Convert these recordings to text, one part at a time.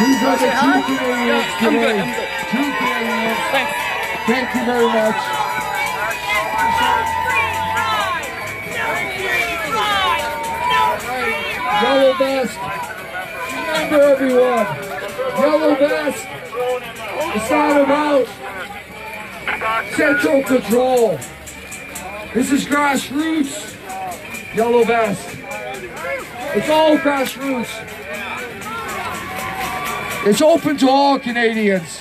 These are the two Canadians today. Two Canadians. Thank you very much. Yellow vest. Remember everyone. Yellow vest. It's not about central control. This is grassroots. Yellow vest. It's all grassroots. It's open to all Canadians.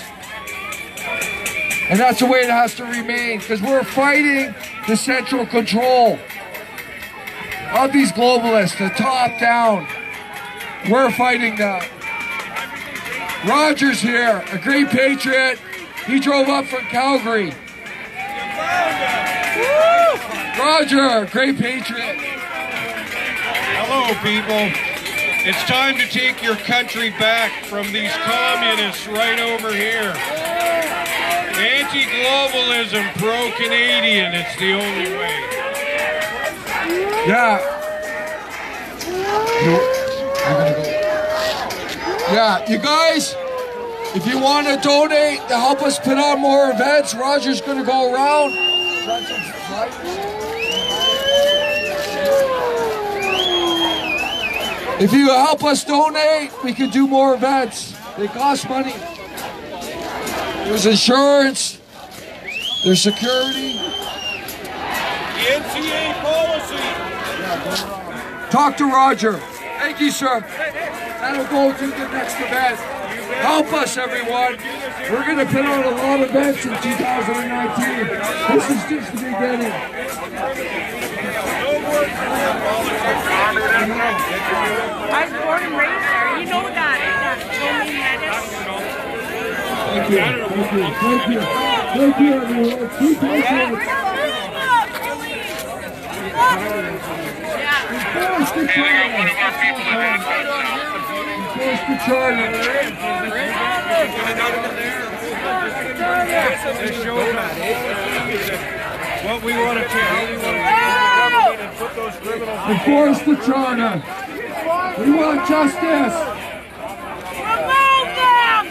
And that's the way it has to remain because we're fighting the central control of these globalists, the top down. We're fighting that. Roger's here, a great patriot. He drove up from Calgary. Roger, great patriot. Hello, people. It's time to take your country back from these communists right over here. Anti-globalism, pro-Canadian. It's the only way. Yeah. Yeah, you guys, if you want to donate to help us put on more events, Roger's going to go around. If you help us donate, we could do more events. They cost money. There's insurance. There's security. The NCA policy. Talk to Roger. Thank you, sir. That'll go to the next event. Help us, everyone. We're going to put on a lot of events in 2019. This is just the beginning. I was born and raised there. You know that. Thank you. Thank you. Thank you, everyone. Thank you. Thank you. Thank you. What we want to tell you. Enforce the charter. We want justice. Remove them!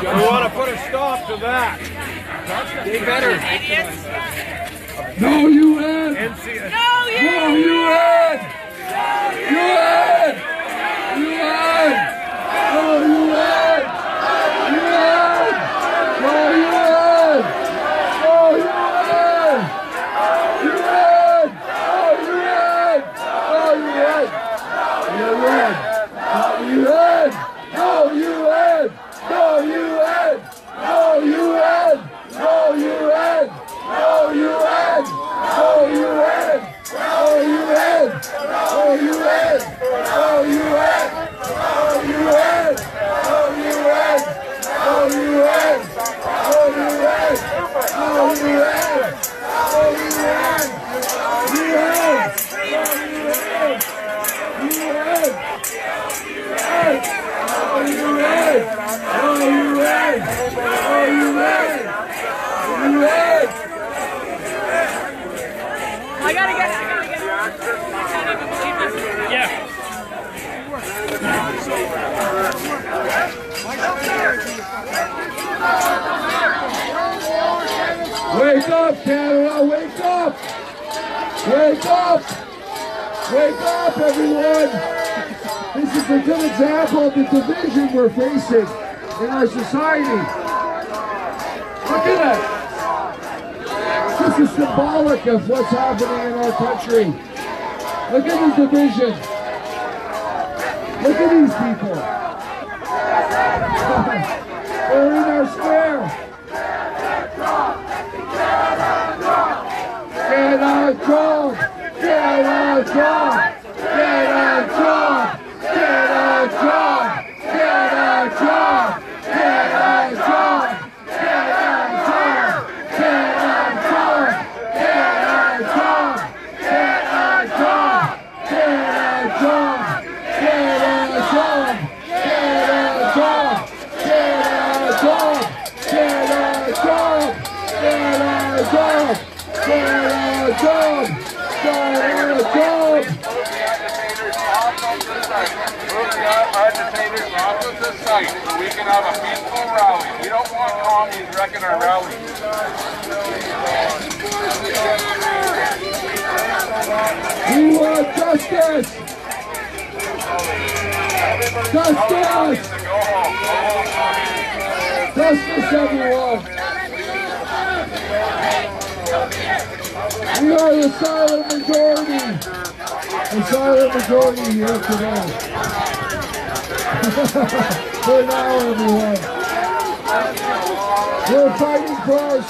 We want to put a stop to that. They better. Idiots. No UN. NCA. No, you! No UN. UN. UN. No UN. Country. Look at the division.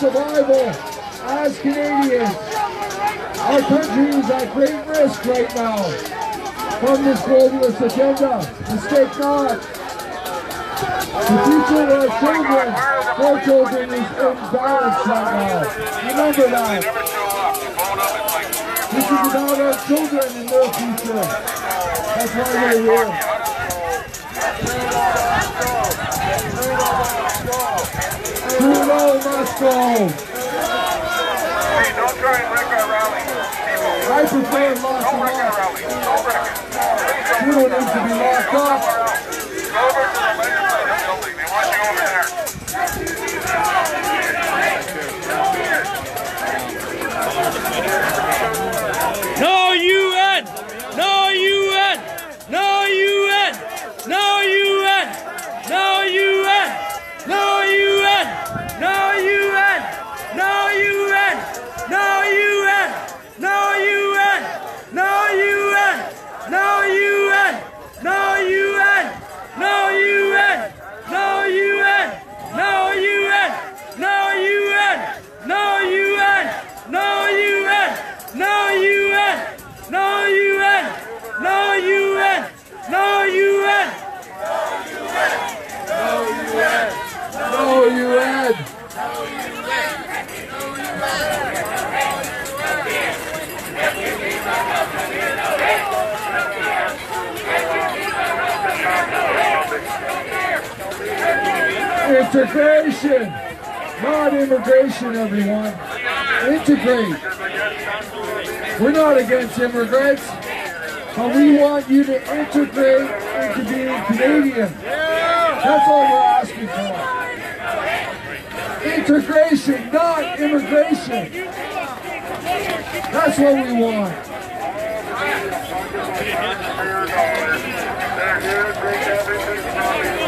Survival as Canadians. Our country is at great risk right now from this globalist agenda. Mistake not. The future of our children, their children is embarrassed right now. Remember that. This is about our children and their future. That's why we're here. Trudeau must go. hey, don't try and wreck our rally. People, I prefer lost don't wreck our rally. Don't wreck it. Please don't Trudeau needs to be locked up. UN! No UN! No UN! No UN! No UN! No UN! No UN! No UN! No UN! No UN! No UN! No UN! No UN! No UN! No UN! No UN. Integration, not immigration, everyone. Integrate. We're not against immigrants, but we want you to integrate into being Canadian. That's all we're asking for. Integration, not immigration. That's what we want.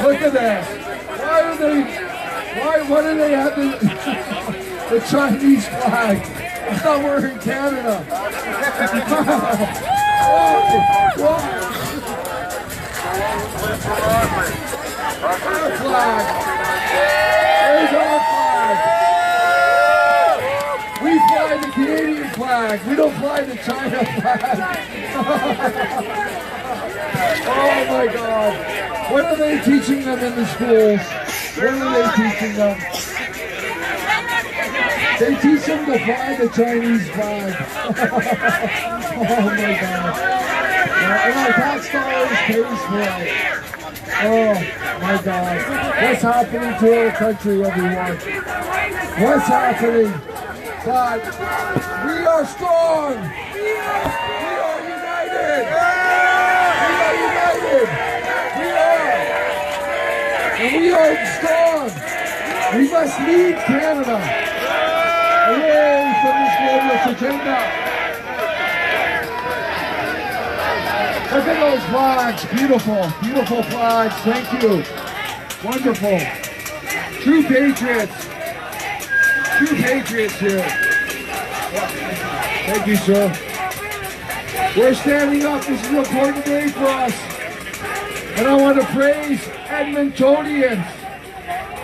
Look at that. Why are they, why, why do they have the, Chinese flag? I thought we're in Canada. Our flag. There's our flag. We fly the Canadian flag. We don't fly the China flag. oh my God. What are they teaching them in the schools? What are they teaching them? They teach them to fly the Chinese flag. oh my God. And our tax dollars pays for it. Oh my God. What's happening to our country, everyone? What's happening? We are strong. We are united. We are united. We are. And we are strong. We must lead Canada away from this globalist agenda. Look at those flags. Beautiful, beautiful flags. Thank you. Wonderful. True patriots. True patriots here. Thank you, sir. We're standing up. This is an important day for us. And I want to praise Edmontonians.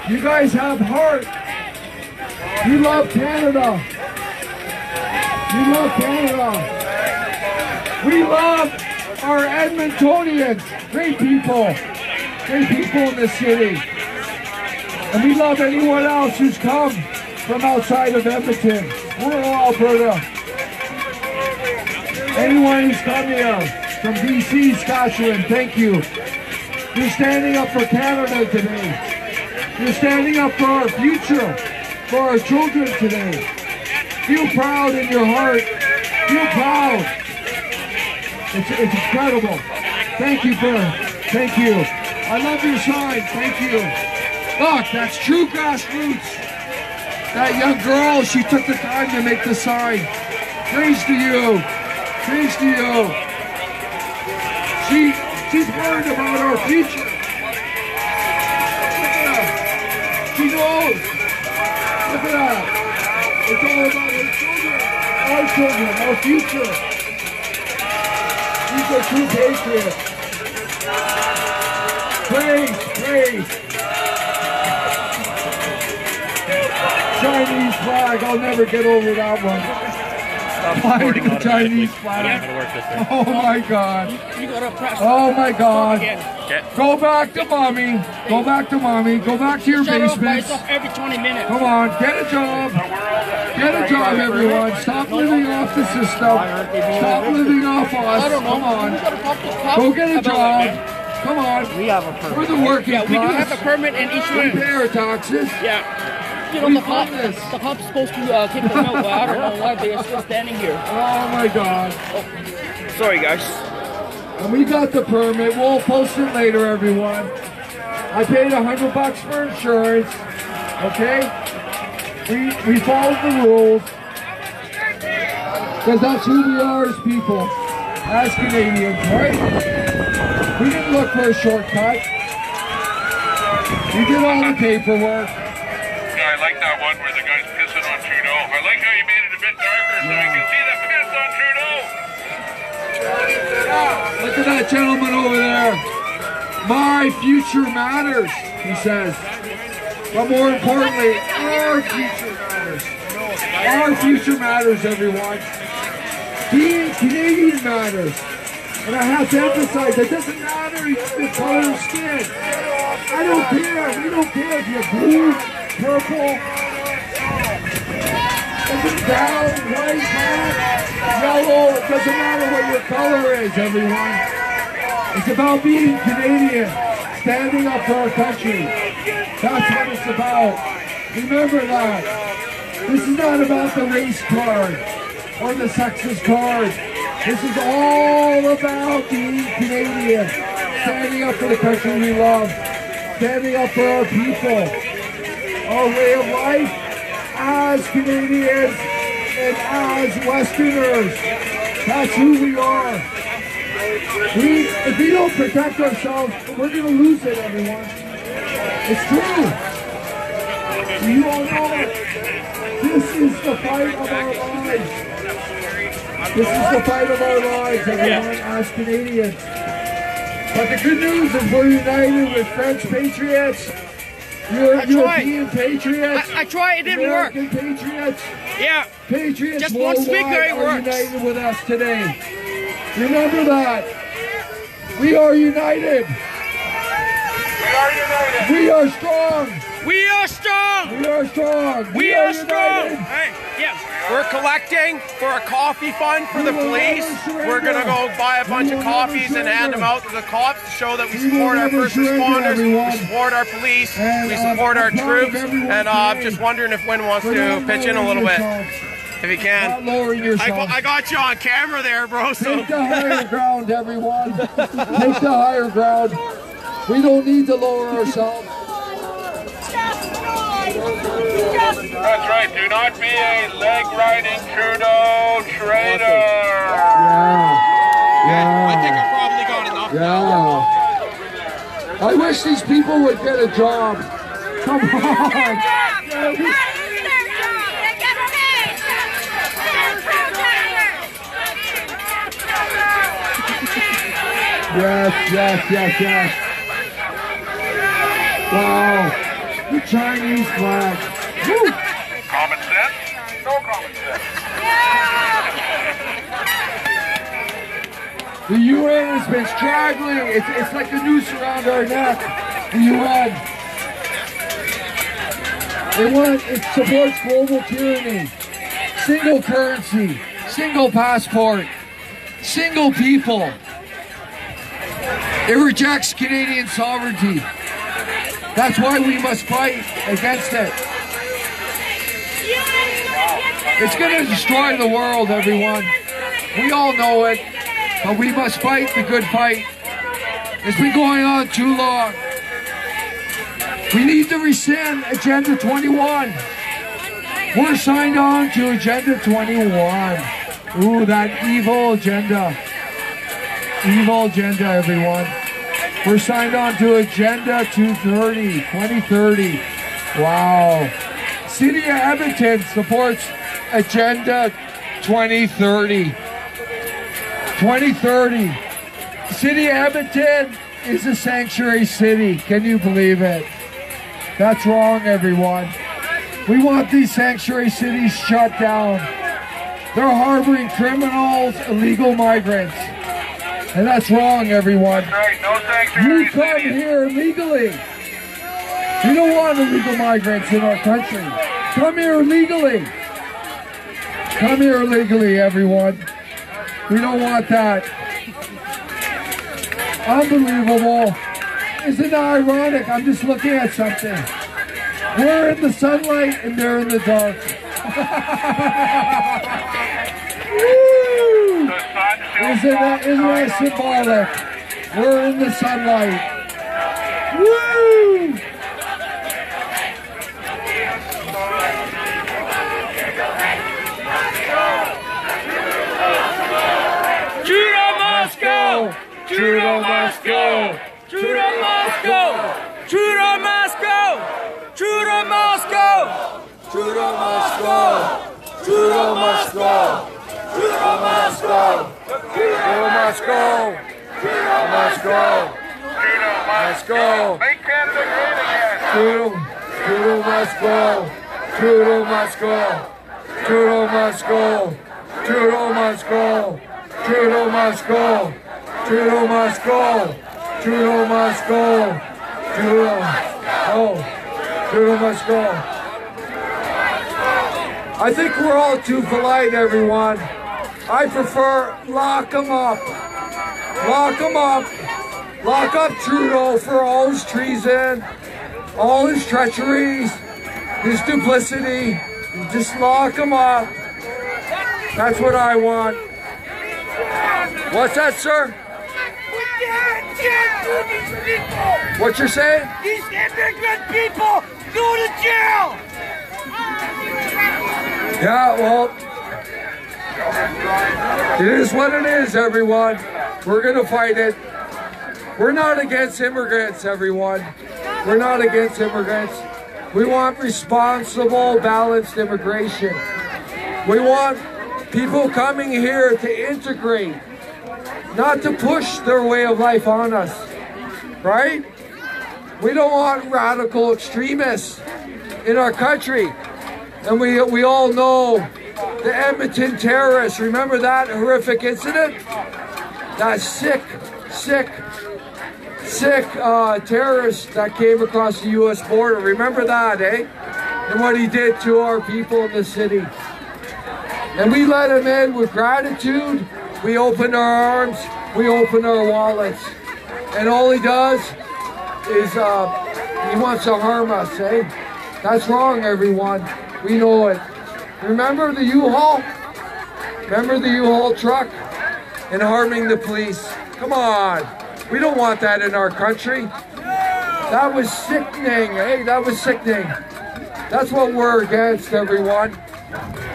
You guys have heart. You love Canada. You love Canada. We love our Edmontonians. Great people. Great people in this city. And we love anyone else who's come from outside of Edmonton, rural Alberta. Anyone who's come here from BC, Saskatchewan, thank you. You're standing up for Canada today. You're standing up for our future, for our children today. Feel proud in your heart. Feel proud. It's, it's incredible. Thank you for, thank you. I love your sign. Thank you. Look, that's true grassroots. That young girl, she took the time to make the sign. Praise to you. Praise to. She, she's worried about our future. Look at her. She knows. Look at that. It's all about her children, our children, our future. These are true patriots. Praise, praise. Chinese flag, I'll never get over that one. Flying the Chinese flag. Oh my God. You gotta press. Oh my God. Again. Go back to mommy. Go back to mommy. Go back to your Shut basement. itself every 20 minutes. Come on, get a job. Get a job, everyone. Stop living off the system. Stop living off us. I don't know. Come on. gotta talk to cops Go get a job. Come on. We have a permit. We're the working Yeah, we do have a permit in each We pay our taxes. Yeah. You know, We the cop, found this. the cop's supposed to uh, kick them out, but I don't know why they are still standing here. Oh my God. Sorry, guys. And we got the permit. We'll post it later, everyone. I paid a hundred bucks for insurance. Okay? We we followed the rules. Because that's who we are as people. As Canadians, right? We didn't look for a shortcut. We did all the paperwork. Like that one where the guy's pissing on Trudeau. I like how you made it a bit darker so we can see the piss on Trudeau. Look at that gentleman over there. My future matters, he says. But more importantly, our future matters. Our future matters, everyone. Being Canadian matters. And I have to emphasize, it doesn't matter if you're the color of skin. I don't care. We don't care if you're blue, purple, brown, white, black, yellow. It doesn't matter what your color is, everyone. It's about being Canadian, standing up for our country. That's what it's about. Remember that. This is not about the race card or the sexist card. This is all about being Canadian, standing up for the country we love, standing up for our people, our way of life as Canadians and as Westerners. That's who we are. We, if we don't protect ourselves, we're going to lose it, everyone. It's true. You all know it. This is the fight of our lives. This is the fight of our lives, everyone, as Canadians. But the good news is we're united with French patriots, Euro- tried. European patriots, I, I tried, it didn't work. American patriots. Yeah. Patriots Just one speaker, it works. united with us today. Remember that. We are united. We are united. We are strong. We are strong. We are strong. We are strong. united. Hey, yeah. We're collecting for a coffee fund for the We will police. We're gonna go buy a bunch of coffees and hand them out to the cops to show that we We support our first responders, everyone. we support our police, And, we support our I'm proud of troops, and uh, I'm just wondering if Win wants to pitch in a little bit, if he can. I, I got you on camera there, bro. So Take the higher ground, everyone. Take the higher ground. We don't need to lower ourselves. That's right. Do not be a leg riding Trudeau traitor. Yeah. Yeah. I think I probably got enough. Yeah. I wish these people would get a job. Come on. Yes, yes, yes, yes. Wow. The Chinese flag. Woo. Common sense? No common sense. Yeah. The UN has been straggling. It's, it's like a noose around our neck. The UN. It, want, it supports global tyranny, single currency, single passport, single people. It rejects Canadian sovereignty. That's why we must fight against it. It's going to destroy the world, everyone. We all know it, but we must fight the good fight It's been going on too long. We need to rescind Agenda 21. We're signed on to Agenda 21. Ooh, that evil agenda. Evil agenda, everyone. We're signed on to Agenda 230, 2030. Wow. City of Edmonton supports Agenda 2030. 2030. City of Edmonton is a sanctuary city. Can you believe it? That's wrong, everyone. We want these sanctuary cities shut down. They're harboring criminals, illegal migrants. And that's wrong, everyone. Right, no You sanctuary come here legally. We don't want illegal migrants in our country. Come here legally. Come here legally, everyone. We don't want that. Unbelievable. Isn't that ironic? I'm just looking at something. We're in the sunlight and they're in the dark. Isn't that, isn't that symbolic? We're in the sunlight. Woo! Judo Moscow! Trudeau must go! Judo Moscow! Judo Moscow! Trudeau must go! Judo Moscow! Trudeau must go! Trudeau must go! Trudeau must go! Trudeau must go! Must go! Must Must! Make again. Must go. Trudeau must go. Trudeau must go. Trudeau must go. Trudeau must go. Trudeau must go. Must go. Trudeau, go. Must go. I think we're all too polite, everyone. I prefer lock 'em up. Lock 'em up. Lock up Trudeau for all his treason, all his treacheries, his duplicity. Just lock him up. That's what I want. What's that, sir? What you're saying? These immigrant people go to jail! Yeah, well, it is what it is, everyone. We're gonna fight it. We're not against immigrants, everyone. We're not against immigrants. We want responsible, balanced immigration. We want people coming here to integrate, not to push their way of life on us, right? We don't want radical extremists in our country. And we, we all know the Edmonton terrorists. Remember that horrific incident? That sick, sick, sick uh, terrorist that came across the U.S. border. Remember that, eh? And what he did to our people in the city. And we let him in with gratitude. We open our arms. We open our wallets. And all he does is uh, he wants to harm us, eh? That's wrong, everyone. We know it. Remember the U-Haul? Remember the U-Haul truck? And harming the police. Come on. We don't want that in our country. That was sickening. Hey, that was sickening. That's what we're against, everyone.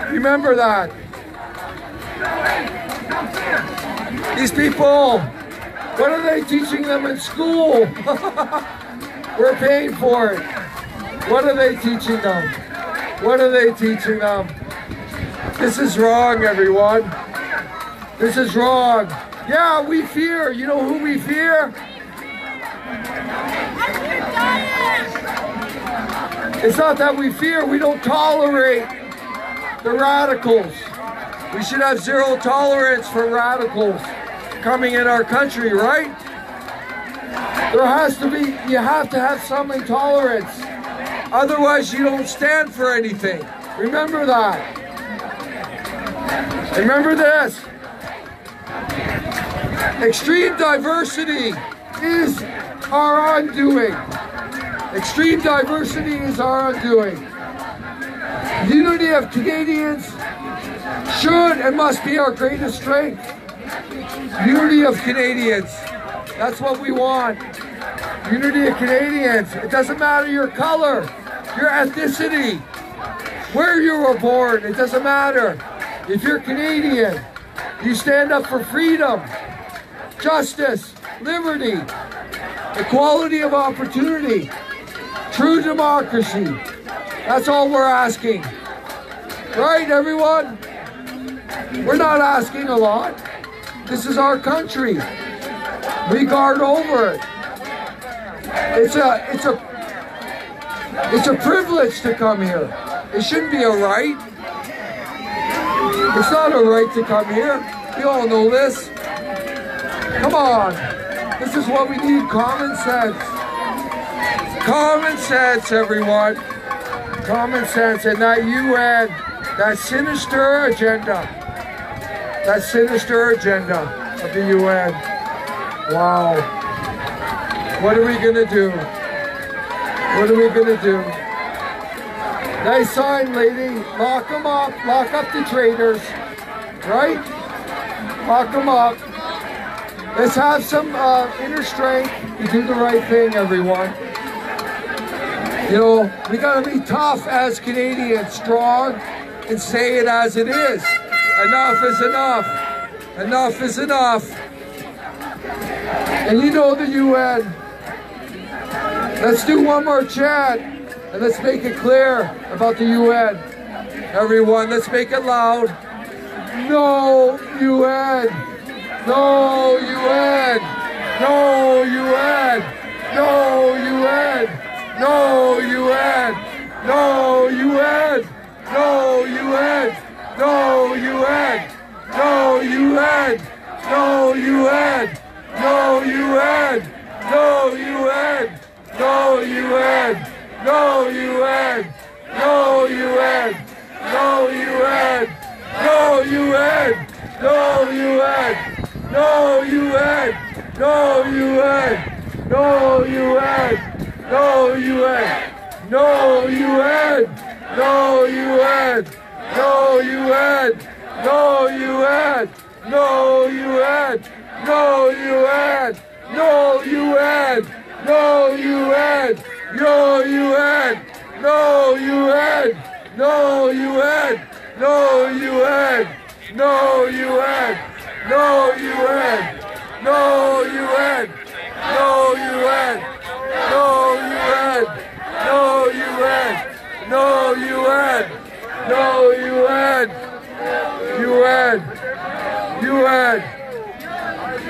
Remember that. These people, what are they teaching them in school? we're paying for it. What are they teaching them? What are they teaching them? This is wrong, everyone. This is wrong. Yeah, we fear. You know who we fear? It's not that we fear, we don't tolerate the radicals. We should have zero tolerance for radicals coming in our country, right? There has to be, you have to have some intolerance. Otherwise, you don't stand for anything. Remember that. Remember this. Extreme diversity is our undoing. Extreme diversity is our undoing. Unity of Canadians should and must be our greatest strength. Unity of Canadians. That's what we want. Unity of Canadians. It doesn't matter your color, your ethnicity, where you were born. It doesn't matter. If you're Canadian, you stand up for freedom, justice, liberty, equality of opportunity, true democracy. That's all we're asking. Right, everyone? We're not asking a lot. This is our country. We guard over it. It's a it's a it's a privilege to come here. It shouldn't be a right. It's not a right to come here. You all know this. Come on. This is what we need, common sense. Common sense, everyone. Common sense and that UN, that sinister agenda. That sinister agenda of the UN. Wow. What are we gonna do? What are we gonna do? Nice sign, lady. Lock them up. Lock up the traitors. Right? Lock them up. Let's have some uh, inner strength to do the right thing, everyone. You know, we gotta be tough as Canadians, strong, and say it as it is. Enough is enough. Enough is enough. And you know the UN. Let's do one more chant and let's make it clear about the UN. Everyone, let's make it loud. No UN. No UN. No UN. No UN. No UN. No UN. No UN. No UN. No UN. No UN. No UN. No UN. No UN. No UN. No UN. No UN. No UN. No UN. No UN. No UN. No UN. No UN. No UN. No UN. No UN. No UN. No UN. No UN. No UN. No UN. No UN. No UN. No UN. No UN. No UN. No UN. No UN. No UN. No UN. No UN. No UN. No UN. UN. UN.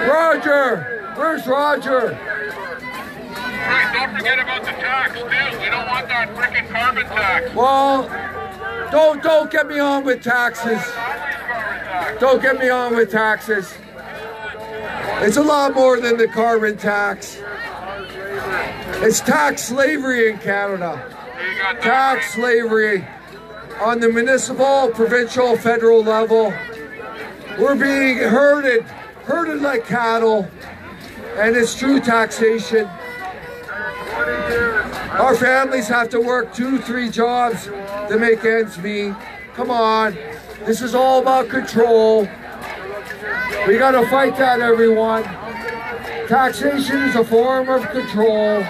Roger. Where's Roger? Don't forget about the tax, too. We don't want that frickin' carbon tax. Well, don't don't get me on with taxes. Always carbon tax. Don't get me on with taxes. It's a lot more than the carbon tax. It's tax slavery in Canada. You got that Tax slavery on the municipal, provincial, federal level. We're being herded, herded like cattle, and it's true taxation. Our families have to work two, three jobs to make ends meet. Come on. This is all about control. We got to fight that, everyone. Taxation is a form of control.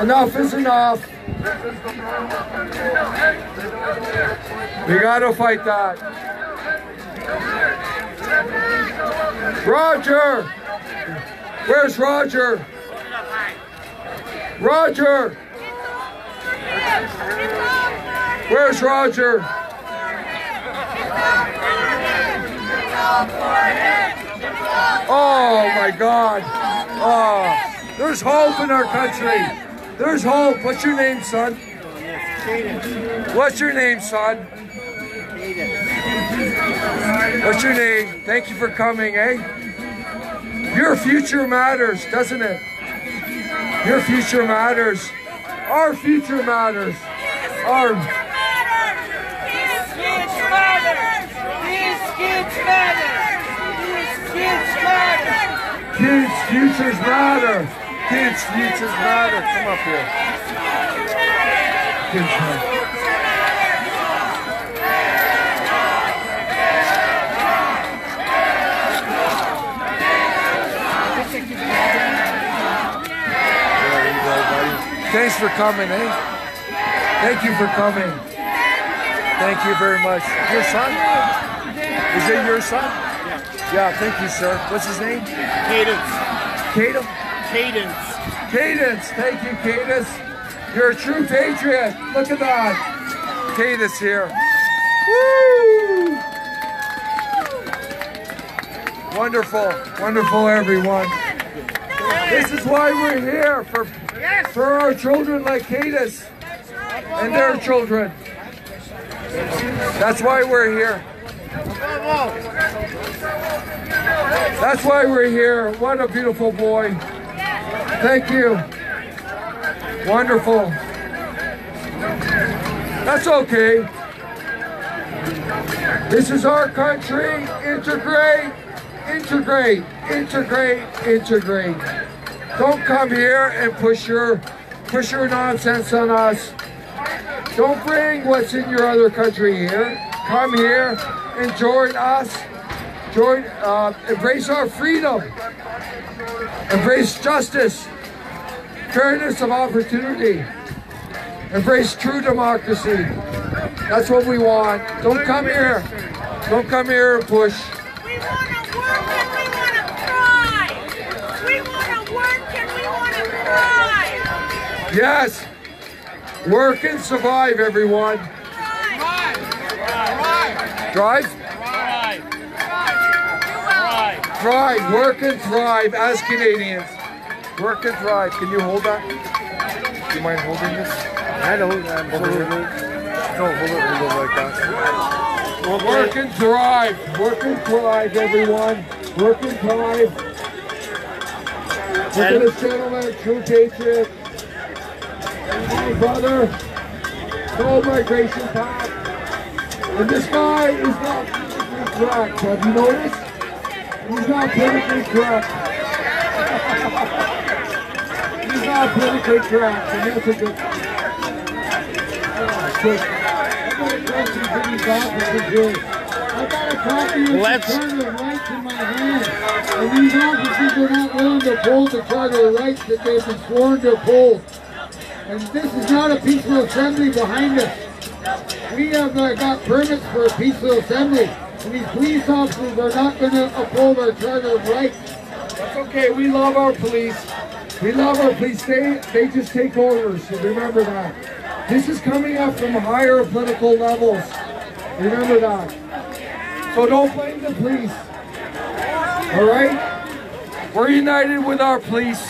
Enough is enough. We got to fight that. Roger! Where's Roger? Roger! Where's Roger? Oh my God. Oh, there's hope in our country. There's hope. What's your name, son? What's your name, son? What's your name? Thank you for coming, eh? Your future matters, doesn't it? Your future matters. Our future matters. Our kids' futures matter. Kids' futures matter. Come up here. Kids matter. For coming, eh? Thank you for coming. Thank you very much. Your son? Is it your son? Yeah. Yeah, thank you, sir. What's his name? Cadence. Cadence. Cadence. Cadence. Thank you, Cadence. You're a true patriot. Look at that. Cadence here. Woo! Wonderful. Wonderful, everyone. This is why we're here, for, for our children like Cadence and their children. That's why we're here. That's why we're here. What a beautiful boy. Thank you. Wonderful. That's okay. This is our country. Integrate, integrate, integrate, integrate. Don't come here and push your push your nonsense on us. Don't bring what's in your other country here. Come here and join us. Join, uh, embrace our freedom. Embrace justice, fairness of opportunity. Embrace true democracy. That's what we want. Don't come here. Don't come here and push. We want to work and we want to thrive. We want to work and we want to thrive. Yes. Work and survive, everyone. Drive? Thrive. Work and thrive as Canadians. Work and thrive. Can you hold that? Do you mind holding this? I don't. Absolutely. No, hold it, hold it like that. Work and thrive. Work and thrive, everyone. Work and thrive. Look at this gentleman, true patriot. My brother, no migration pact. And this guy is not politically correct. Have you noticed? He's not politically correct. He's not politically correct, and that's a good thing. Got a question for these officers here. I got a copy of Let's- the Charter of Rights in my hand, and these officers are not willing to uphold the Charter of Rights that they've been sworn to uphold. And this is not a peaceful assembly behind us. We have uh, got permits for a peaceful assembly, and these police officers are not going to uphold our Charter of Rights. That's okay. We love our police. We love our police. They, they just take orders, so remember that. This is coming up from higher political levels. Remember that. So don't blame the police. All right? We're united with our police.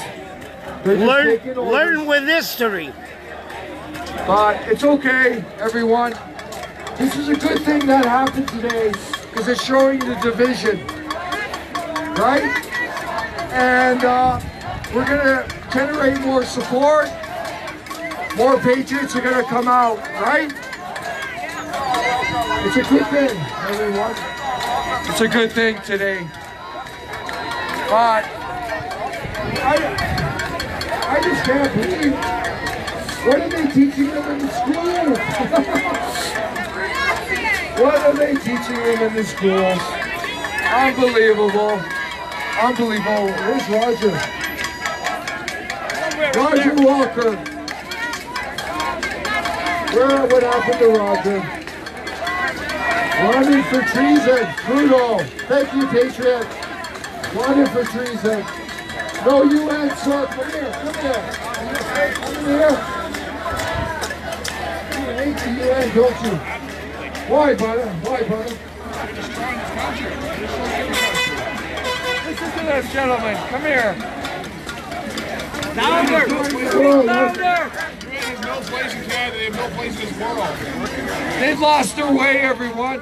Learn, learn with history. But it's okay, everyone. This is a good thing that happened today because it's showing the division, right? And uh, we're gonna generate more support. More patriots are gonna come out, right? It's a good thing, everyone. It's a good thing today. But I, I just can't believe what are they teaching them in the schools? what are they teaching them in the schools? Unbelievable. Unbelievable. Where's Roger? Roger Walker. Where what happened to Roger? Wanted for treason. Trudeau. Thank you, Patriot. Wanted for treason. No UN, sir. Come here. Come here. Come here. You hate the UN, don't you? Why, brother? Why, brother? Listen to this gentleman. Come here. Louder! Look. They have no place in Canada. They have no place in this world. They've lost their way, everyone.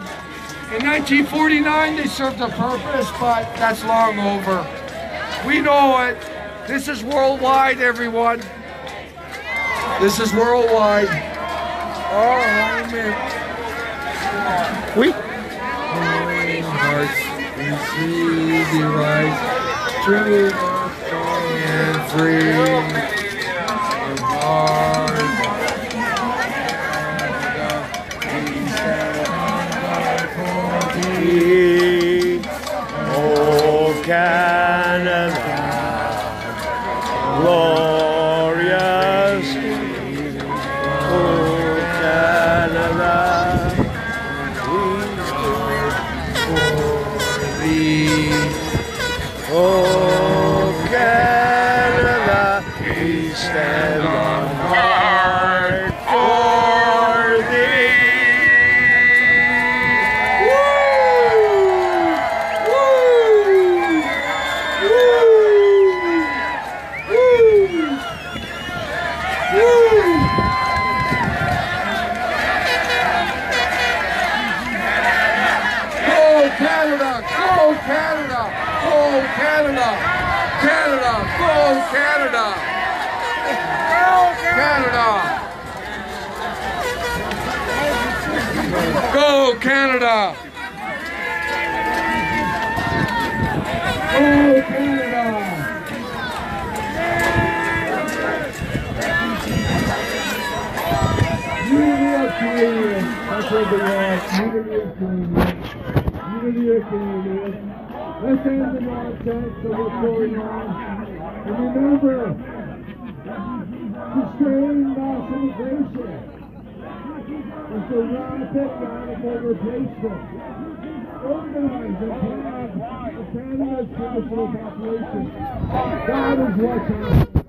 In 1949, they served a purpose, but that's long over. We know it. This is worldwide, everyone. This is worldwide. Oh, amen. We Hearts see the rise, true, and free. Oh, Canada, Canada! Go Canada! Canadians. Unity of Canadians. Canadians. Let's end the nonsense of what's going on. And remember, constrained mass immigration is the rapid radical replacement. Organize and plan of Canada's traditional population. That is what's happening.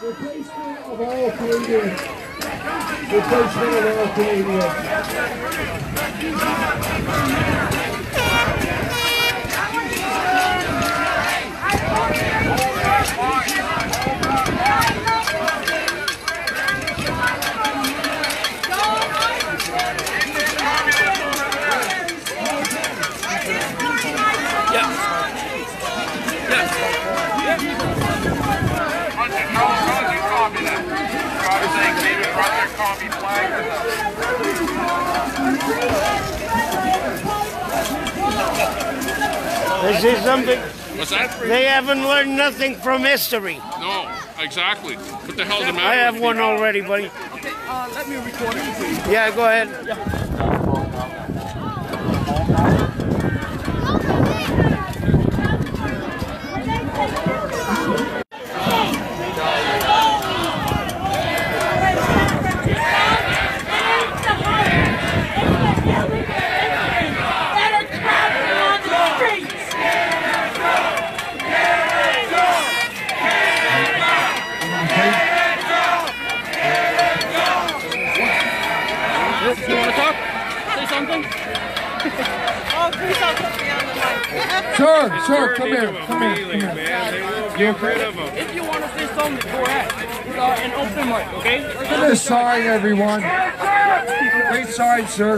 Replacement of all Canadians. The replacement of all Canadians. Bunch of no causing communists. God saying David brought their commie flag with them. This is something. What's that? They haven't learned nothing from history. No, exactly. What the hell's the matter? I have one already, buddy. Uh, let me record it, please. Yeah, go ahead. That mic. Sir, sir, come here, come here, feeling, come here. man. They won't rid of them. If you want to say something, go ahead. It's uh, an open mic, okay? Look at this sign, everyone. Great sign, sir.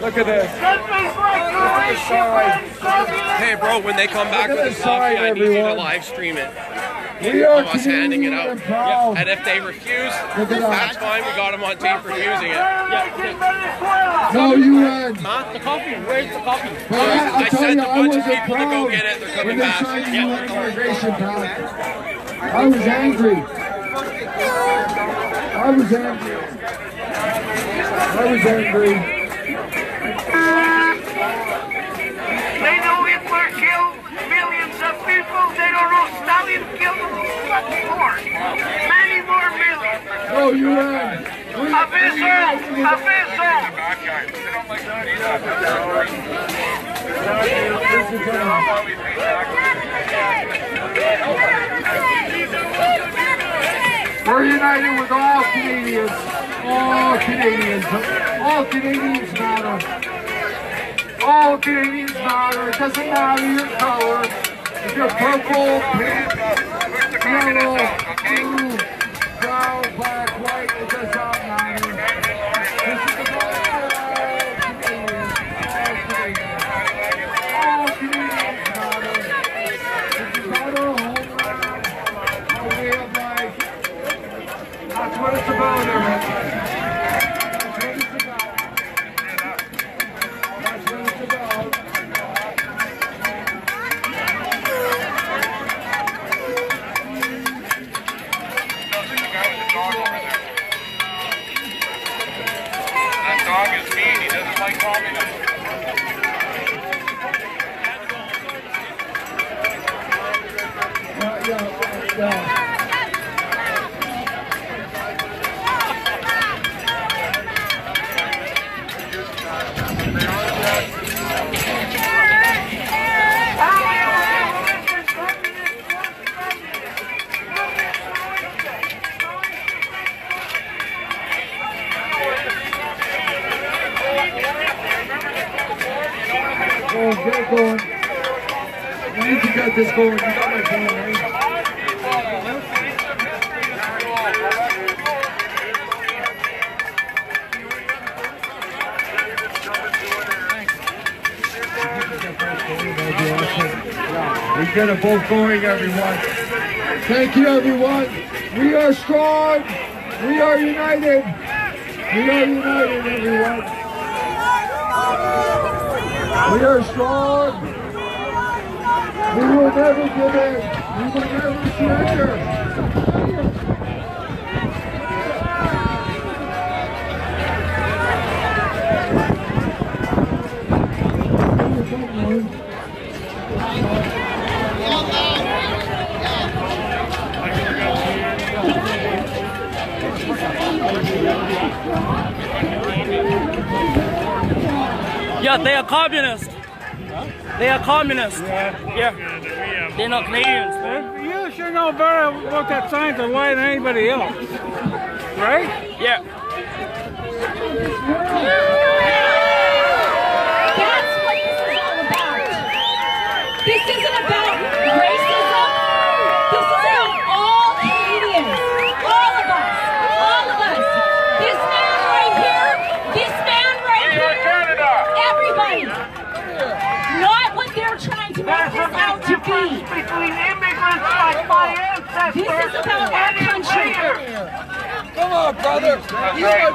Look at this. Look at the sign. Hey, bro, when they come back with the the coffee, sign, I need you to everyone. live stream it. We are Of us handing it out. and. And if they refuse, that's fine. We got them on tape for refusing it. No you UN. The coffee, where's the coffee? But I, I I'll tell sent you, a I bunch of people to go get it. They're coming when they back. signed the Yeah, immigration pact. I was angry. I was angry. I was angry. They know Hitler killed millions of people. They don't know Stalin killed fucking more. Many more millions. No UN. We, Abyssal! Abyssal! Bad guys. They don't like to see that. We're united with all Canadians. All Canadians. All Canadians matter. All Canadians matter. It doesn't matter your color. If you're purple, pink, yellow, blue, uh, mm, brown, black, white, it does not this going. You got my phone, right? Let's get them both going, everyone. Thank you, everyone. We are strong. We are united. We are united, everyone. We are strong. We will never give in. We will never surrender. Yeah, they are communists. They are communists. Yeah. yeah. They're not Canadians, man. You should know better about that science than why than anybody else. Right? Yeah. That's what this is all about. This isn't about racism. This is about all Canadians. All of us. All of us. This man right here. This man right here. Everybody. Not what they're trying to make There's this a out big to difference be. between immigrants like my ancestors This is about our country. Come on, brother. That's right.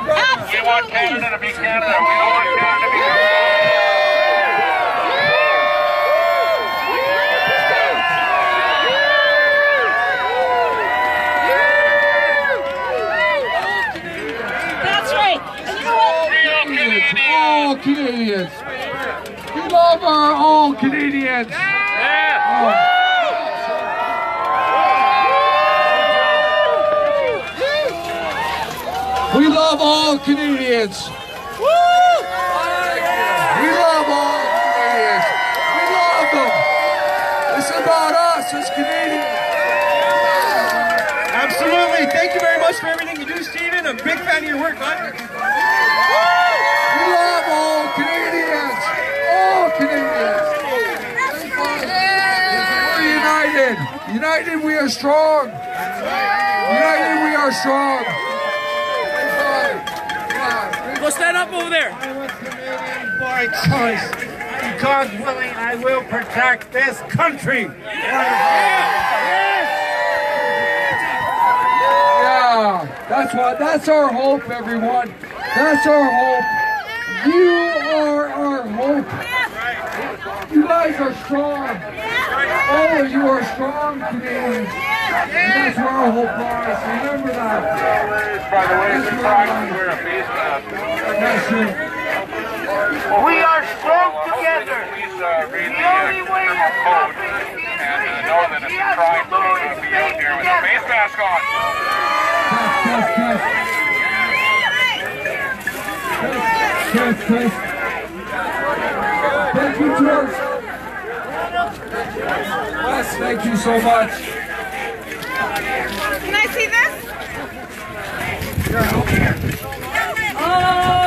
We want Canada to be Canada. We don't want Canada to be Canada. That's right. And you? All Canadians. We love our all Canadians. We love all Canadians. We love all Canadians. We love them. It's about us as Canadians. Absolutely. Thank you very much for everything you do, Stephen. I'm a big fan of your work, man. We love all Canadians. All Canadians. We're united. United we are strong. United we are strong. Go stand up over there. I was Canadian by choice. And God willing, I will protect this country. Yeah, that's what. That's our hope, everyone. That's our hope. You are our hope. You guys are strong. All of you are strong Canadians. That's our lies. Remember that. By the way, wear a face mask. We are strong together. Please uh, The only way to code it's. Thank you, George. Wes, thank you so much. Can I see this? Oh,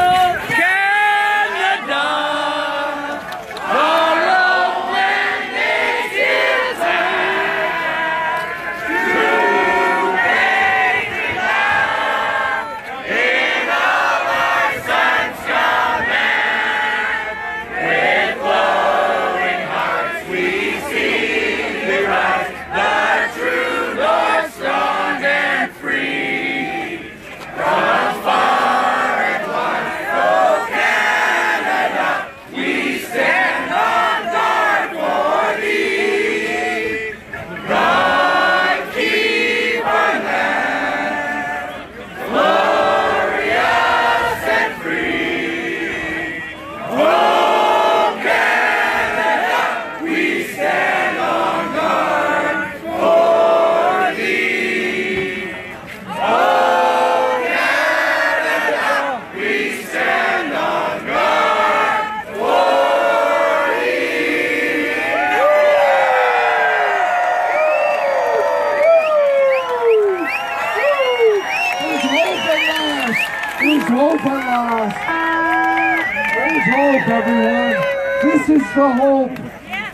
the hope.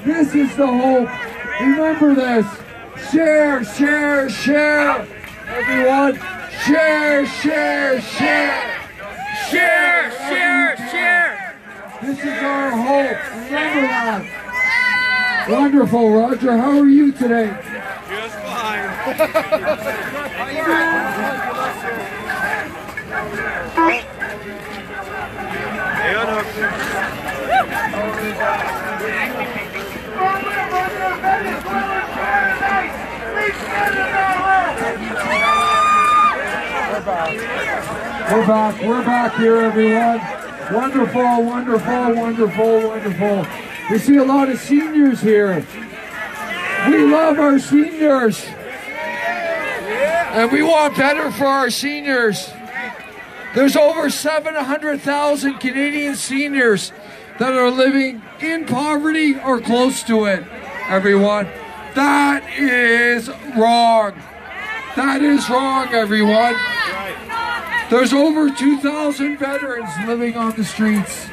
This is the hope. Remember this. Share, share, share. Everyone, share, share, share. Share, share, share. This is our hope. Remember that. Wonderful, Roger. How are you today? Just fine. We're back. We're back here, everyone. Wonderful, wonderful, wonderful, wonderful. We see a lot of seniors here. We love our seniors. And we want better for our seniors. There's over 700,000 Canadian seniors that are living in poverty or close to it, everyone. That is wrong. That is wrong, everyone. There's over 2,000 veterans living on the streets.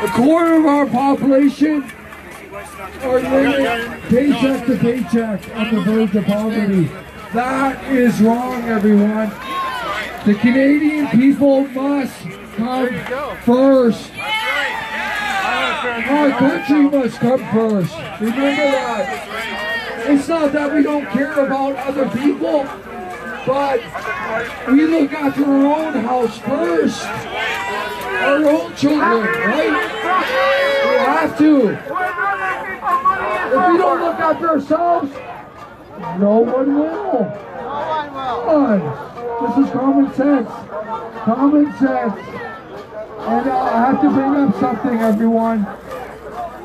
A quarter of our population are living paycheck to paycheck on the verge of poverty. That is wrong, everyone. The Canadian people must come first. Our country must come first. Remember that. It's not that we don't care about other people, but we look after our own house first. Our own children, right? We have to. If we don't look after ourselves, no one will. Come on. This is common sense. Common sense. And uh, I have to bring up something, everyone.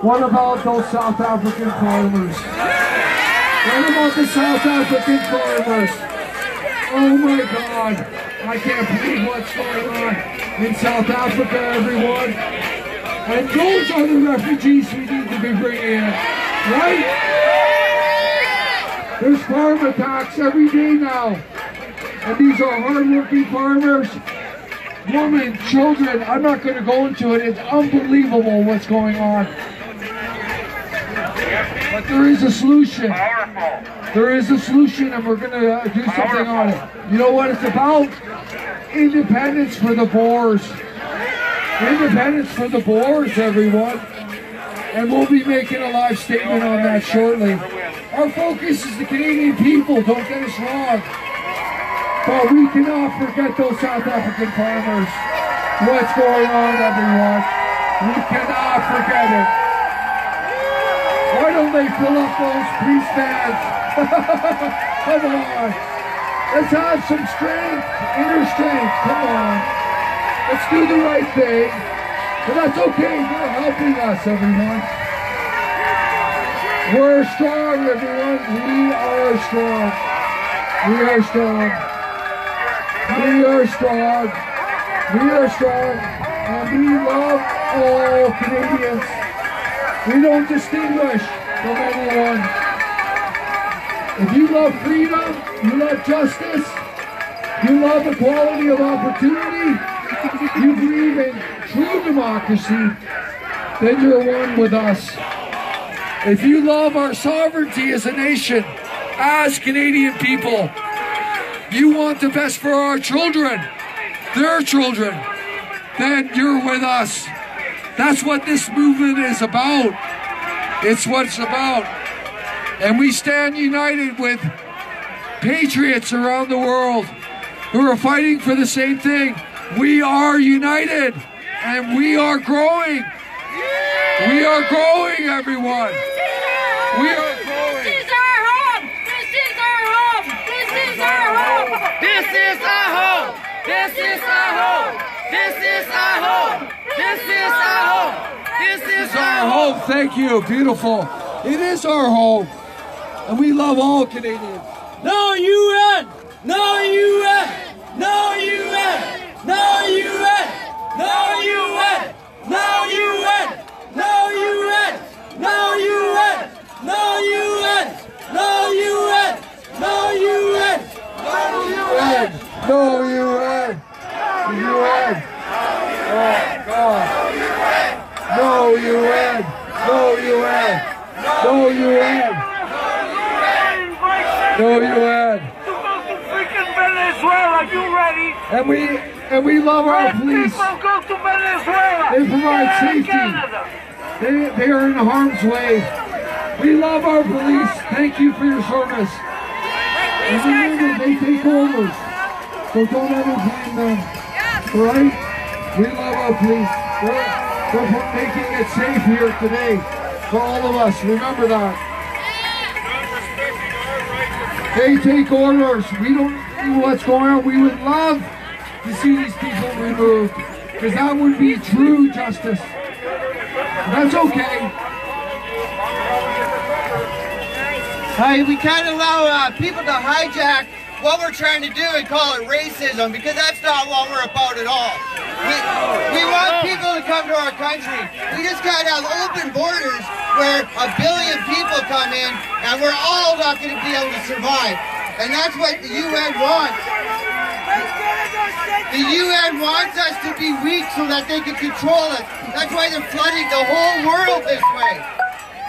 What about those South African farmers? What about the South African farmers? Oh my God. I can't believe what's going on in South Africa, everyone. And those are the refugees we need to be bringing in, right? There's farm attacks every day now. And these are hardworking farmers, women, children. I'm not going to go into it. It's unbelievable what's going on. But there is a solution. There is a solution, and we're going to uh, do something on it. You know what it's about? Independence for the Boers. Independence for the Boers, everyone. And we'll be making a live statement on that shortly. Our focus is the Canadian people, don't get us wrong. But we cannot forget those South African farmers. What's going on, everyone? We cannot forget it. Why don't they fill up those police vans? Come on. Let's have some strength, inner strength. Come on. Let's do the right thing. But that's okay. You're helping us, everyone. We're strong, everyone. We are strong. We are strong. We are strong. We are strong. And we love all Canadians. We don't distinguish from anyone. If you love freedom, you love justice, you love equality of opportunity, you believe in true democracy, then you're one with us. If you love our sovereignty as a nation, as Canadian people, you want the best for our children, their children, then you're with us. That's what this movement is about. It's what it's about. And we stand united with patriots around the world who are fighting for the same thing. We are united and we are growing. We are growing, everyone. We are growing. This is our home. This is our home. This is our home. This is our home. This is our home. This is our home. This is our home. This is our home. Thank you. Beautiful. It is our home. And we love all Canadians. No UN! No UN! No UN! No UN! No UN! No UN! No UN! No UN! No UN! No UN! No UN! No UN. No UN. UN. Oh, God. No UN. No UN. No UN. No UN. Freaking Venezuela, you ready? And we and we love our police. Go to They provide safety. They, they are in harm's way. We love our police. Thank you for your service. And remember, they take orders. So don't ever blame them. Right? We love our police. They're, they're making it safe here today for all of us. Remember that. They take orders. We don't know what's going on. We would love to see these people removed because that would be true justice. That's okay. Hey, we can't allow uh, people to hijack what we're trying to do and call it racism because that's not what we're about at all. We, we want people to come to our country. We just can't have open borders where a billion people come in and we're all not going to be able to survive. And that's what the UN wants. The UN wants us to be weak so that they can control us. That's why they're flooding the whole world this way.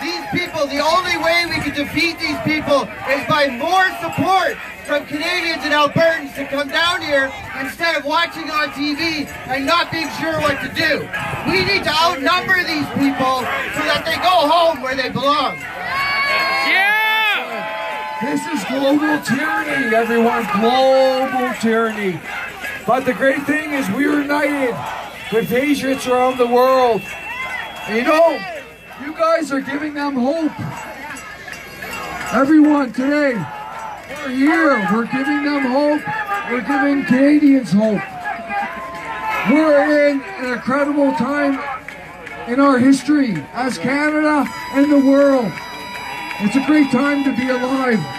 These people, the only way we can defeat these people is by more support from Canadians and Albertans to come down here instead of watching on TV and not being sure what to do. We need to outnumber these people so that they go home where they belong. This is global tyranny, everyone. Global tyranny. But the great thing is we're united with patriots around the world. And you know, you guys are giving them hope. Everyone today, we're here. We're giving them hope. We're giving Canadians hope. We're in an incredible time in our history as Canada and the world. It's a great time to be alive.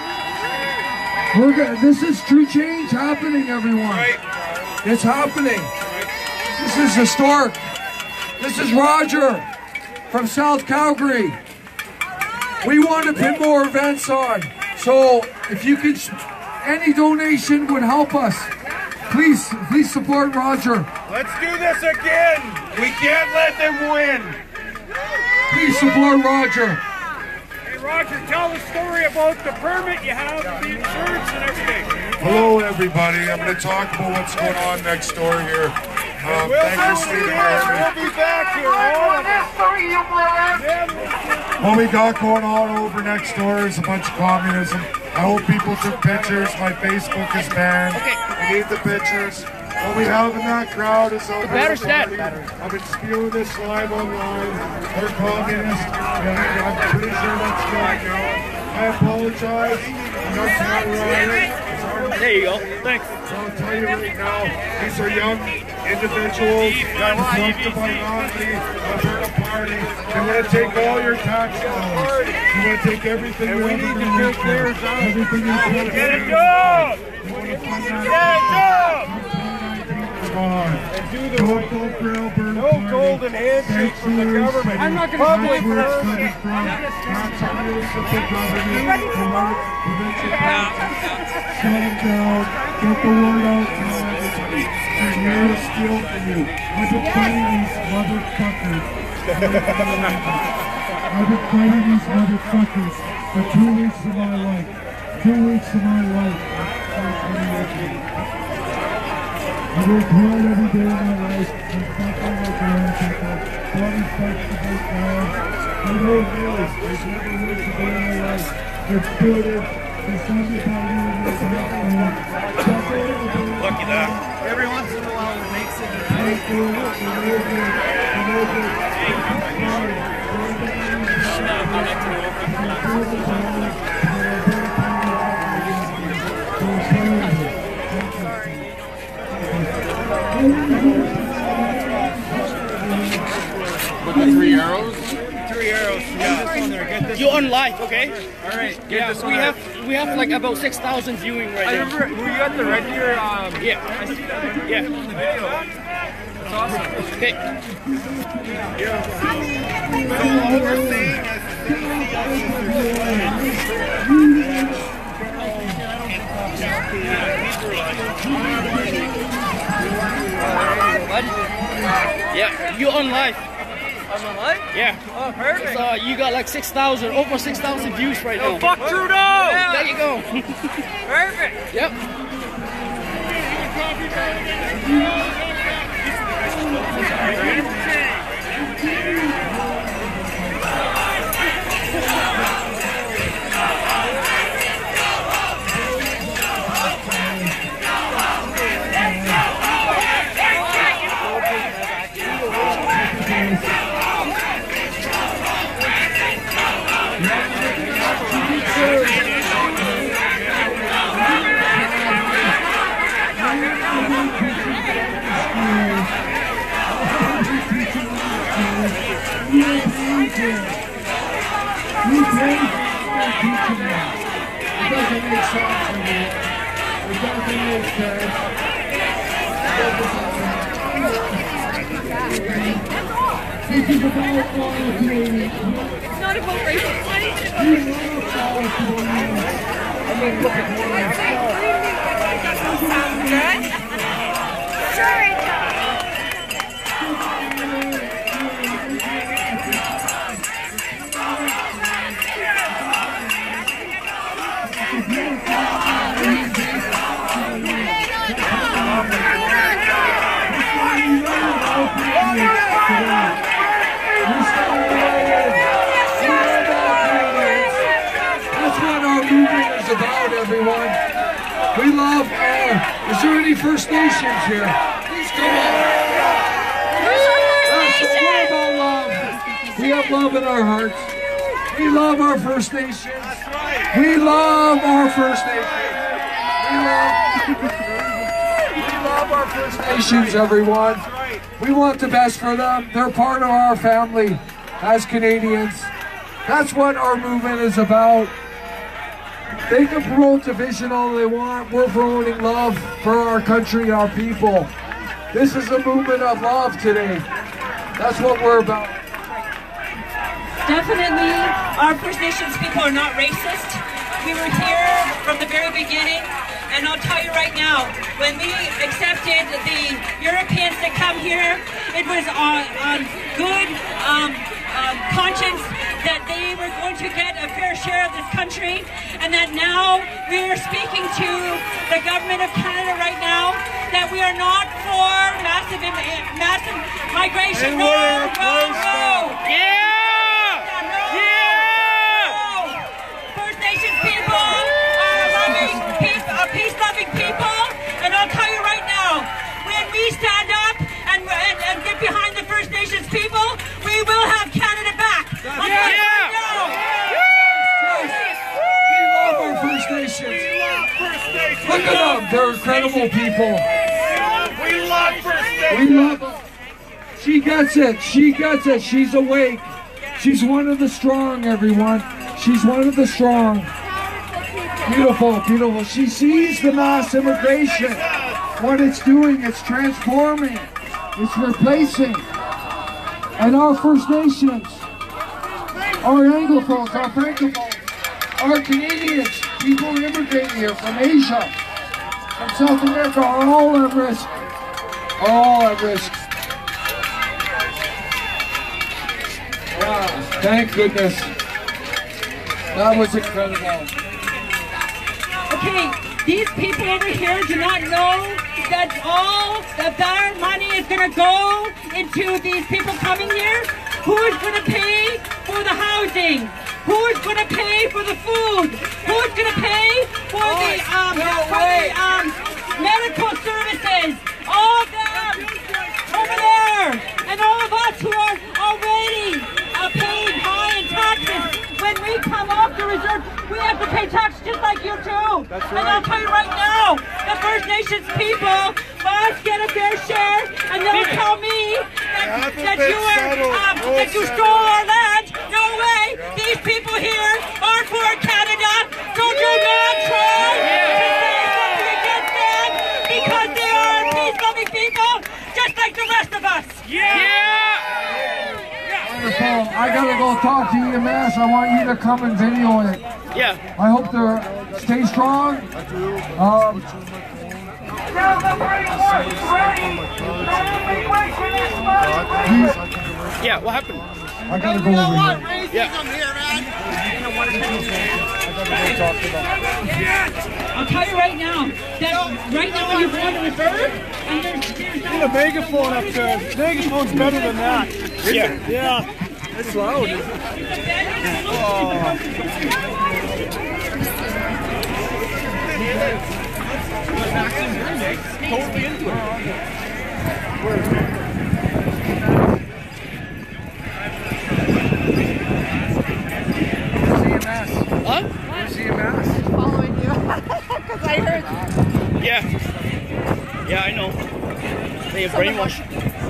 We're this is true change happening, everyone. It's happening. This is historic. This is Roger from South Calgary. We want to put more events on. So if you could, any donation would help us. Please, please support Roger. Let's do this again. We can't let them win. Please support Roger. Hey, Roger, tell the story about the permit you have, the insurance and everything. Hello, everybody. I'm going to talk about what's going on next door here. Um, We'll thank you, be here. We'll be back here. All of us. What we got going on over next door is a bunch of communism. I hope people took pictures. My Facebook is banned. We need the pictures. What we have in that crowd is a batter's dead. I've been spewing this live online. They're communist. And I'm pretty sure that's going now. I apologize. I'm not terrorizing. There you go. Thanks. So I'll tell you right now, these are young individuals that left to Monotony, Alberta Party. They want to take all your tax dollars. They want to take everything you ever been clears out. Everything you put Get a job. Get a job. Gone. Don't vote for Alberta No golden handshake from the government. I'm not going to Public vote for where it's it. coming from. Tax abuse of the government. Promote provincial. Shut them down. Get the word out to everybody. They're here to steal from you. I've been fighting these motherfuckers. I've been fighting these motherfuckers for two weeks of my life. Two weeks of my life. I work hard every day of my life. There's nothing like around people. Bloody fights to both sides. They don't realize there's never worked a day in my life. There's something about you and there's nothing. Lucky that. Every once in a while it makes it. Thank you. With the three arrows? Three arrows. Yeah. You're on live, okay? All right, get Yeah, this we have we have like about six thousand viewing right I remember, were you at the Red Deer? Um, Yeah. I see that Yeah. video. That's awesome. Okay. Yeah, you're on live. I'm on live? Yeah. Oh, perfect. So uh, you got like 6,000, over 6,000 views right now. Oh, fuck Trudeau! There you go. Perfect. yep. It's not about Canadians. I mean, look at Sounds good. Sure it does. That's what our movement is about, everyone. We love our. Any First Nations here? Please come on. That's what we're about love. We have love in our hearts. We love our First Nations. We love our First Nations. We love, we love our First Nations, everyone. We want the best for them. They're part of our family as Canadians. That's what our movement is about. They can promote division all they want. We're promoting love for our country, our people. This is a movement of love today. That's what we're about. Definitely, our First Nations people are not racist. We were here from the very beginning, and I'll tell you right now, when we accepted the Europeans to come here, it was on, on good um, um, conscience that they were going to get a fair share of this country, and that now we are speaking to the government of Canada right now that we are not for massive, im- massive migration. No, no, no. Yeah! First Nations people are loving, peace-loving people, and I'll tell you right now, when we stand up and, and, and get behind the First Nations people, we will have Canada back. I'll tell you right now. We love our First Nations. Look at them. They're incredible people. We love First Nations. We love them. She gets it. She gets it. She's awake. She's one of the strong, everyone. She's one of the strong. Beautiful, beautiful. She sees the mass immigration. What it's doing, it's transforming. It's replacing. And our First Nations, our Anglophones, our Francophones, our Canadians, people immigrating here from Asia, from South America are all at risk. Are all at risk. Wow, thank goodness. That was incredible. Okay, these people over here do not know that all of their money is going to go into these people coming here. Who is going to pay for the housing? Who is going to pay for the food? Who is going to pay for the um, for the um, medical services? All of them over there, and all of us who are already uh, paying high in taxes. When we come off the reserve, we have to pay tax just like you do. That's And I'll tell you right now, the First Nations people must get a fair share, and they'll tell me that, that you were um, that you stole our land. No way. These people here are for Canada. So do not try to say something against them because they are peace-loving people, just like the rest of us. I gotta go talk to EMS. I want you to come and video it. Yeah. I hope they're stay strong. Um, Now the brainwash ready. The immigration is ready. Yeah, what happened? I gotta go over here. Yeah. I'll tell you right now that right now when you go on the reserve and there's, there's Need a megaphone up there. Megaphone's better than that. Yeah. Yeah. It's loud. Oh. Totally into it. Huh? Following you. Because I heard. Yeah. Yeah, I know. They brainwash,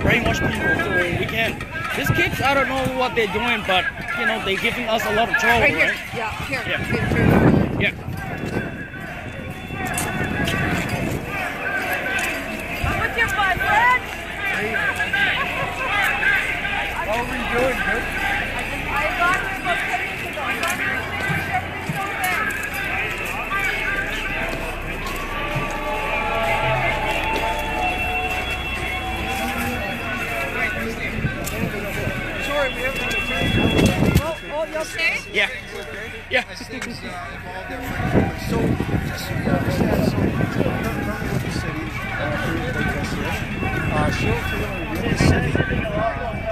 brainwash people, so we can't. These kids, I don't know what they're doing, but you know they're giving us a lot of trouble, Right here. right? Yeah, here. Yeah. Here, here. Yeah. Come with your bud, Red. How are we doing? Good? Okay? Yeah. Yeah. as things uh, evolve different. So, just so you understand, so currently with the city, uh, through the protest here, uh, Cheryl Taylor with the city uh,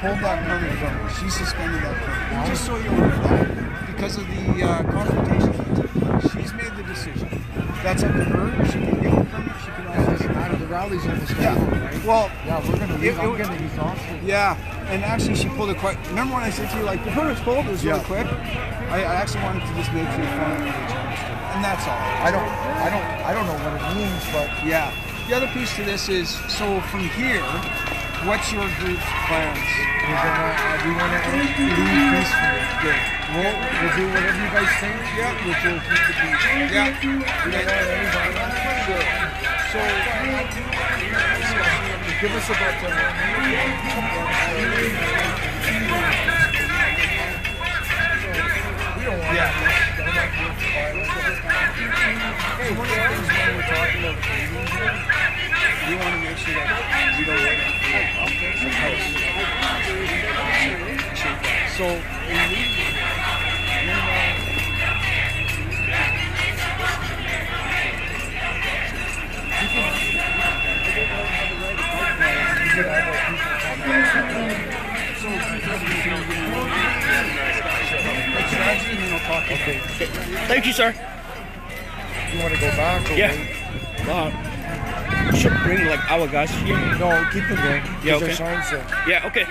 pulled that permit from her. She suspended that permit. Just so you're aware that, because of the uh, confrontation that took place, she's made the decision. That's up to her. She can give a permit. She can also. doesn't matter. The rally's yeah. right? Well, yeah, we're gonna leave. I'm gonna use Yeah, and actually, she pulled it quite. Remember when I said to you, like, the permit's pulled. It was really Yeah. quick. I, I actually wanted to just make sure you found it, and that's all. I don't, I don't, I don't know what it means, but Yeah. The other piece to this is so from here, what's your group's plans? we're gonna, uh, we want to leave peacefully. Good. We'll, we'll do whatever you guys think. Yeah. Which will keep the peace. Yeah. We don't want anybody. Sure. So Give us about ten We about we to make sure that we don't let it So we need Okay. Thank you, sir. You want to go back? Or Yeah. wait? Wow. Should bring like our guys here. No, keep them there. Yeah, There's okay.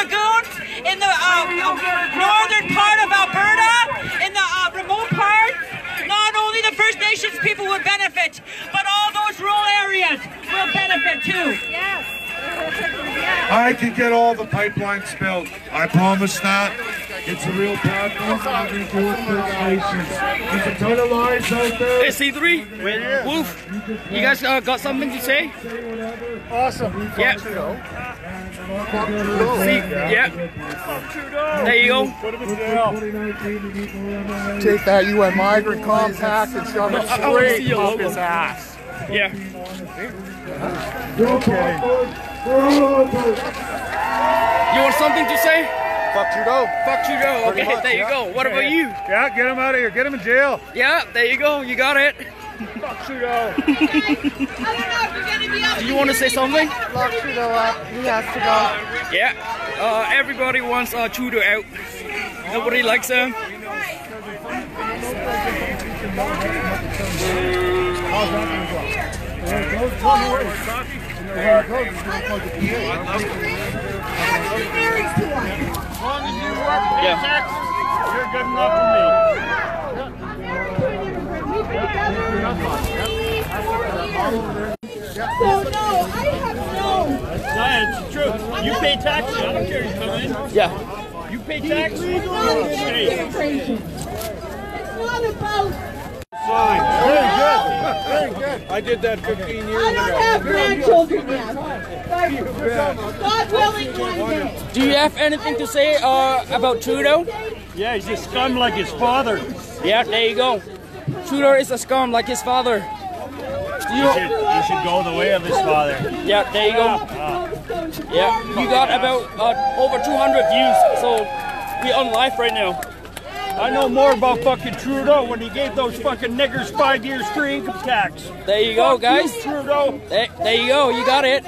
lagoons in the uh, northern part of Alberta, in the uh, remote parts, not only the First Nations people will benefit, but all those rural areas will benefit too. Yes. I can get all the pipelines built. I promise that. It's a real platform. I'm going to do it for the nations. There's a ton of lies out there. Hey, C3, Wolf, you guys uh, got something to say? Awesome. Yeah. See, yeah. There you go. Take that UN migrant compact and shove it I- I straight your up his ass. Yeah. Okay. You want something to say? Fuck Trudeau. Fuck Trudeau. Pretty Okay, much, there you yeah. go. What about you? Yeah, get him out of here. Get him in jail. Yeah, there you go. You got it. Fuck Trudeau. Do you want to say something? Lock Trudeau up. He has to go. Yeah. Uh, everybody wants uh, Trudeau out. Nobody likes him. Yeah. You're good enough for me. So no, I have no. That's it's true. You pay taxes. I don't care you come in. Yeah. You pay taxes. It's not about. fine. Very good. Very good. I did that 15 years I don't ago. have grandchildren yet. God willing, one day. Do you have anything to say uh, about Trudeau? Yeah, he's a scum like his father. Yeah, there you go. Trudeau is a scum like his father. You, should, you should go the way of his father. Yeah, there you go. Yeah, you got about uh, over 200 views, so we on live right now. I know more about fucking Trudeau when he gave those fucking niggers five years free income tax. There you go, guys. Trudeau. There, there you go. You got it.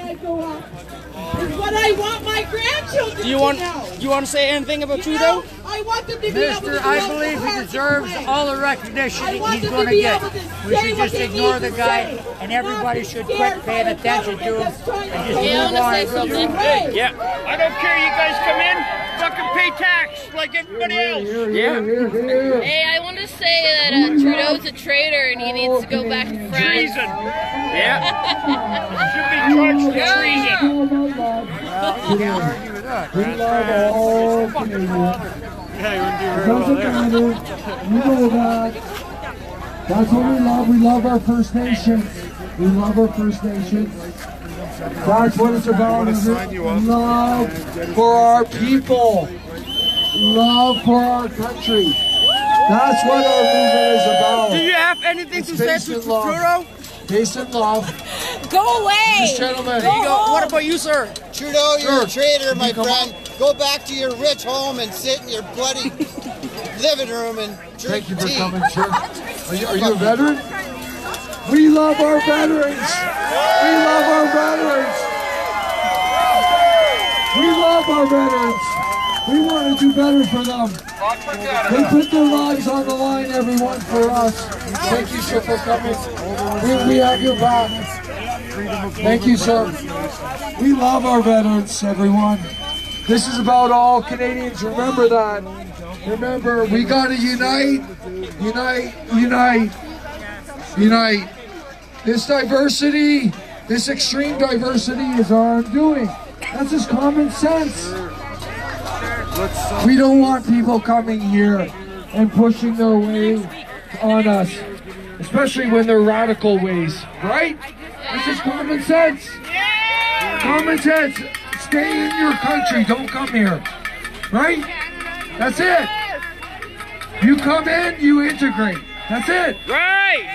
Is what I want my grandchildren Do you want? to know. Do you want to say anything about You Trudeau? know, I want them to be able to Mister, I believe he deserves all the recognition he's going to get. to We should just ignore the guy, say. and everybody be should quit paying attention to him government that's trying and just take move on from with your you. Yeah. I don't care. You guys come in, fucking pay tax like everybody else. Yeah. Hey, I want to say that uh, Trudeau's a traitor and he needs to go back to France. Treason. Yeah. Should be charged for treason. We love all Canadians. Yeah, you wouldn't do. You know that. That's what we love. We love our First Nations. We love our First Nations. That's what it's about. Love for our people. Love for our country. That's what our movement is about. Do you have anything It's to say to. Trudeau? Peace and love. Go away. This gentleman. There you go. What about you, sir? Trudeau, you're a traitor, my You come friend. Go back to your rich home and sit in your bloody living room and drink Thank you for tea. coming, sir. Are you, are you a veteran? We love our veterans. We love our veterans. We love our veterans. We want to do better for them. They put their lives on the line, everyone, for us. Thank you, sir, for coming. We, we have your back. Thank you, sir. We love our veterans, everyone. This is about all Canadians. Remember that. Remember, we got to unite, unite, unite, unite. This diversity, this extreme diversity is our undoing. That's just common sense. We don't want people coming here and pushing their way on us, especially when they're radical ways, right? This is common sense. Common sense. Stay in your country. Don't come here. Right? That's it. You come in, you integrate. That's it. Right.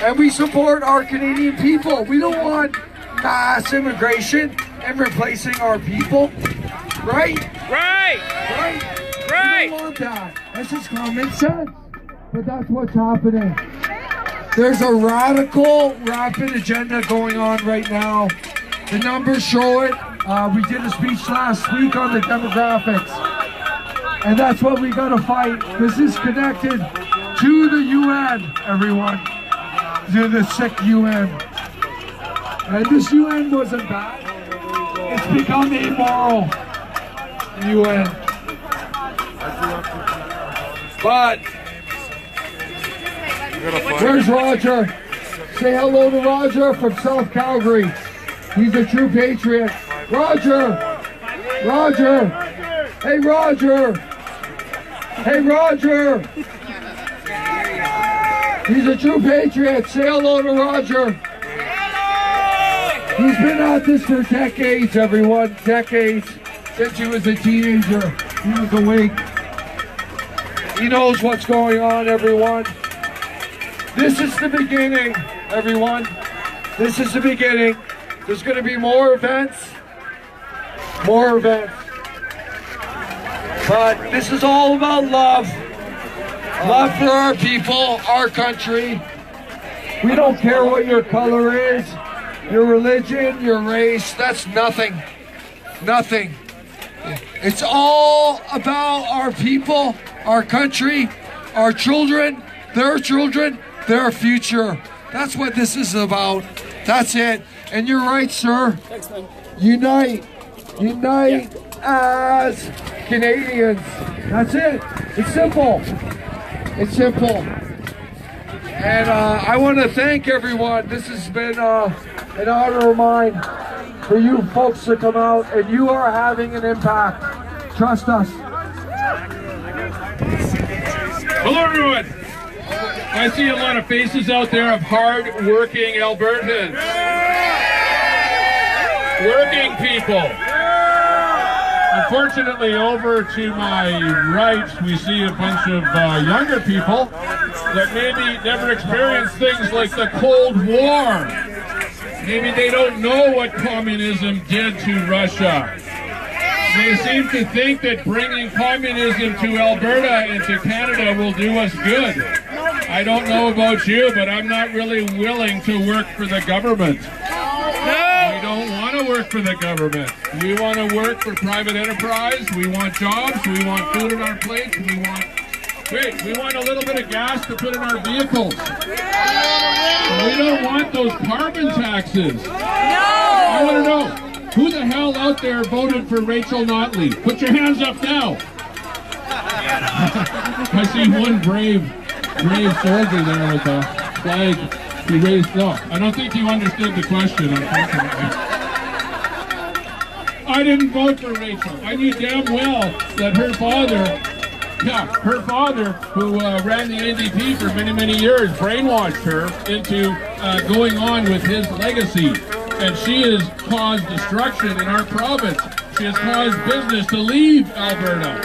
And we support our Canadian people. We don't want mass immigration and replacing our people. Right? Right. Right? Right. We don't want that. That's just common sense. But that's what's happening. There's a radical, rapid agenda going on right now. The numbers show it. Uh, we did a speech last week on the demographics. And that's what we gotta fight. This is connected to the UN, everyone. To the sick UN. And this UN wasn't bad. It's become immoral. UN. But where's Roger? Say hello to Roger from South Calgary. He's a true patriot. Roger! Roger! Hey Roger! Hey Roger! He's a true patriot. Say hello to Roger. He's been at this for decades, everyone. Decades. Since he was a teenager. He was awake. He knows what's going on, everyone. This is the beginning, everyone. This is the beginning. There's going to be more events. More events. But this is all about love. Love for our people, our country. We don't care what your color is, your religion, your race. That's nothing. Nothing. It's all about our people, our country, our children, their children, their future. That's what this is about. That's it. And you're right, sir. Thanks, man. Unite. Unite as Canadians. That's it. It's simple. It's simple. And uh, I want to thank everyone. This has been uh, an honor of mine for you folks to come out, and you are having an impact. Trust us. Hello, everyone. I see a lot of faces out there of hard-working Albertans. Working people. Unfortunately, over to my right, we see a bunch of uh, younger people that maybe never experienced things like the Cold War. Maybe they don't know what communism did to Russia. They seem to think that bringing communism to Alberta and to Canada will do us good. I don't know about you, but I'm not really willing to work for the government. No! Don't to work for the government. We want to work for private enterprise. We want jobs. We want food on our plates. We want Wait, we want a little bit of gas to put in our vehicles. We don't want those carbon taxes. No! I want to know, who the hell out there voted for Rachel Notley? Put your hands up now. I see one brave, brave soldier there with a flag. He raised, no, I don't think you understood the question, unfortunately. I didn't vote for Rachel. I knew damn well that her father yeah, her father, who uh, ran the NDP for many, many years, brainwashed her into uh, going on with his legacy. And she has caused destruction in our province. She has caused business to leave Alberta.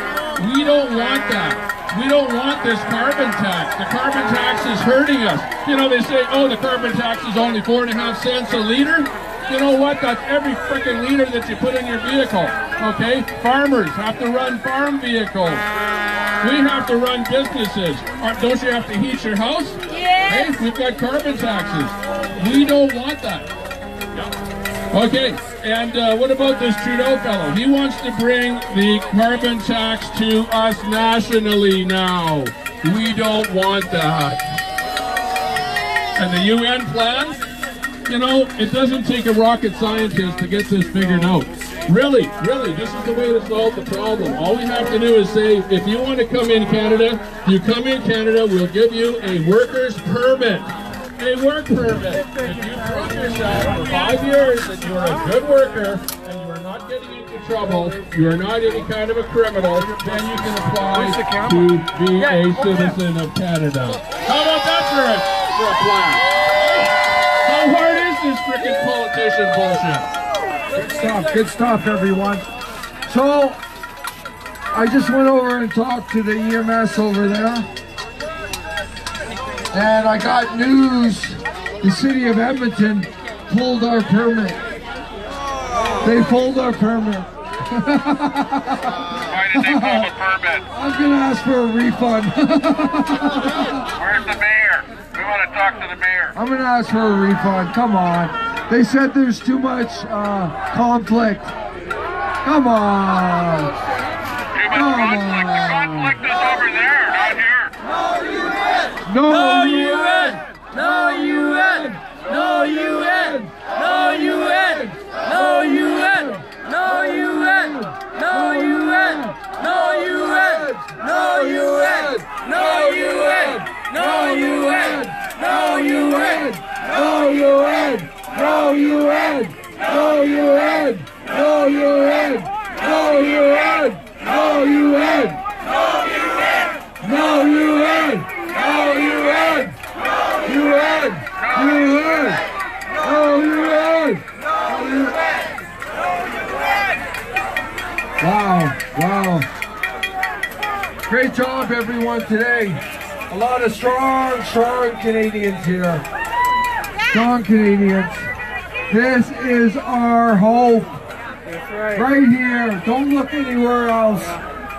We don't want that. We don't want this carbon tax. The carbon tax is hurting us. You know, they say, oh, the carbon tax is only four and a half cents a liter. You know what? That's every freaking liter that you put in your vehicle. Okay? Farmers have to run farm vehicles. We have to run businesses. Don't you have to heat your house? Yes. Hey, we've got carbon taxes. We don't want that. Okay, and uh, what about this Trudeau fellow? He wants to bring the carbon tax to us nationally now. We don't want that. And the UN plan? You know, it doesn't take a rocket scientist to get this figured out. Really, really, this is the way to solve the problem. All we have to do is say, if you want to come in Canada, you come in Canada, we'll give you a worker's permit. A work permit. If you prove yourself for five years that you are a good worker and you are not getting into trouble, you are not any kind of a criminal, then you can apply to be a citizen of Canada. How about that for a, for a plan? How hard is this freaking politician bullshit? Good stuff, good stuff, everyone. So, I just went over and talked to the EMS over there. And I got news, the city of Edmonton pulled our permit. They pulled our permit. Why did they pull the permit? I'm gonna ask for a refund. Where's the mayor? We want to talk to the mayor. I'm gonna ask for a refund, come on. They said there's too much uh, conflict. Come on. Too much conflict. The conflict is over there, not here. No UN! No UN! No UN! No UN! No UN! No UN! No UN! No UN! No UN! No UN! No UN! No UN! No UN! No UN! No UN! No UN! No UN! No UN! No UN! No UN! No UN! UN! No UN! Wow, wow. Great job everyone today. A lot of strong, strong Canadians here. Strong Canadians. This is our hope. That's Right here. Don't look anywhere else.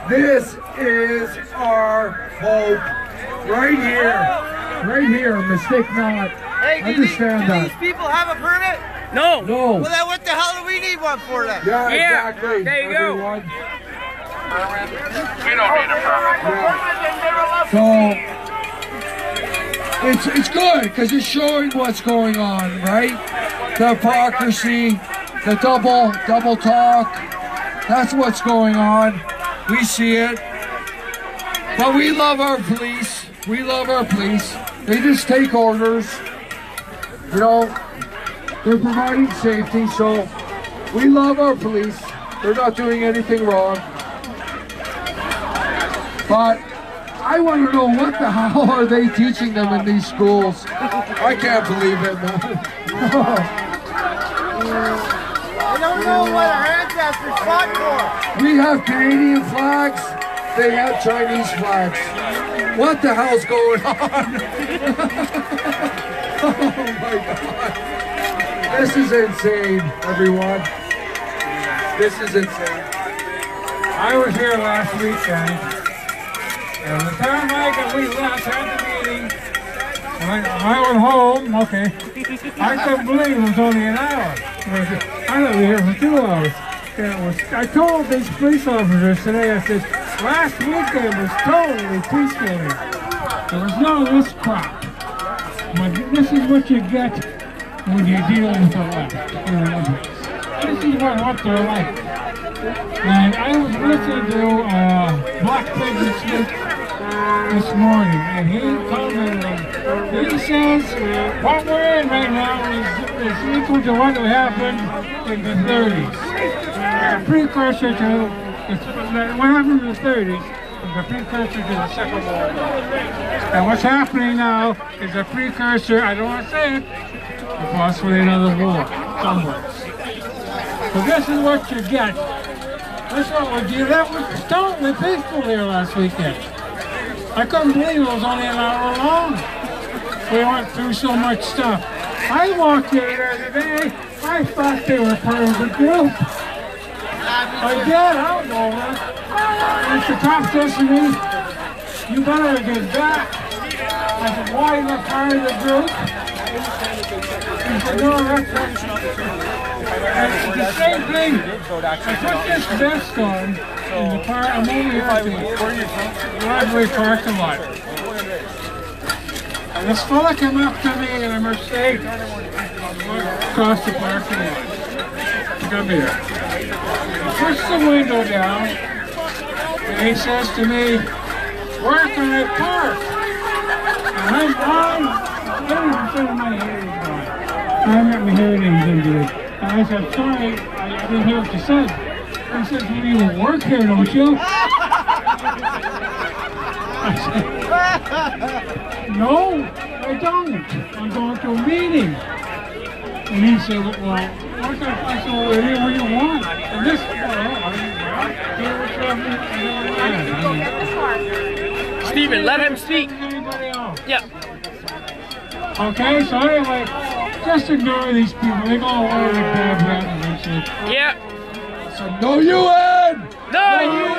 This is our hope. Right here. Right here. Mistake not. Hey, do, these, Understand do that. these people have a permit? No. No. Well, then what the hell do we need one for then? Yeah, Yeah, exactly. there you go. Everyone. We don't need a permit. So it's it's good because it's showing what's going on, right? The hypocrisy, the double double talk. That's what's going on. We see it. But we love our police. We love our police. They just take orders. You know, they're providing safety, so we love our police. They're not doing anything wrong. But I want to know what the hell are they teaching them in these schools? I can't believe it, man. I don't know what our ancestors fought for. we have Canadian flags, they have Chinese flags. What the hell's going on? oh my god. This is insane, everyone. This is insane. I was here last weekend, and the time I got, we left, had the meeting, and I, went home, okay, I couldn't believe it was only an hour. I thought we were here for two hours. Was, I told these police officers today, I said, last weekend was totally peaceful. There was of this crap. But this is what you get when you're dealing with the left. This is what, they're like. And I was listening to uh, Black Pig this morning, and he commented on, uh, he says, what we're in right now is, is equal to what happened in the 30s. A precursor to, what happened in the 30s is a precursor to the Second World War. And what's happening now is a precursor, I don't want to say it, to possibly another war somewhere. So this is what you get this one would you that was totally peaceful here last weekend. I couldn't believe it was only an hour long. We went through so much stuff. I walked here the other day, I thought they were part of the group. I did, I don't know. And the cop says to me, you better get back. I said, why are you part of the group? He said, no, that's it's the same thing. I put this vest on in the car. I'm over here at the driveway parking lot. And this fella came up to me in a Mercedes across the parking lot. Come here. He puts the window down and he says to me, where can I park? And I'm on, 30% of my hair is gone. I'm at my hearing aids into it. And I said, sorry, I, I didn't hear what you said. He said, you even work here, don't you? I said, no, I don't. I'm going to a meeting. And he said, well, what the I said, well, whatever you want. And this, well, Stephen, let him speak. Yeah. Okay, so anyway, just ignore these people. They go away like bad breath and shit. Yeah. So no UN! No UN!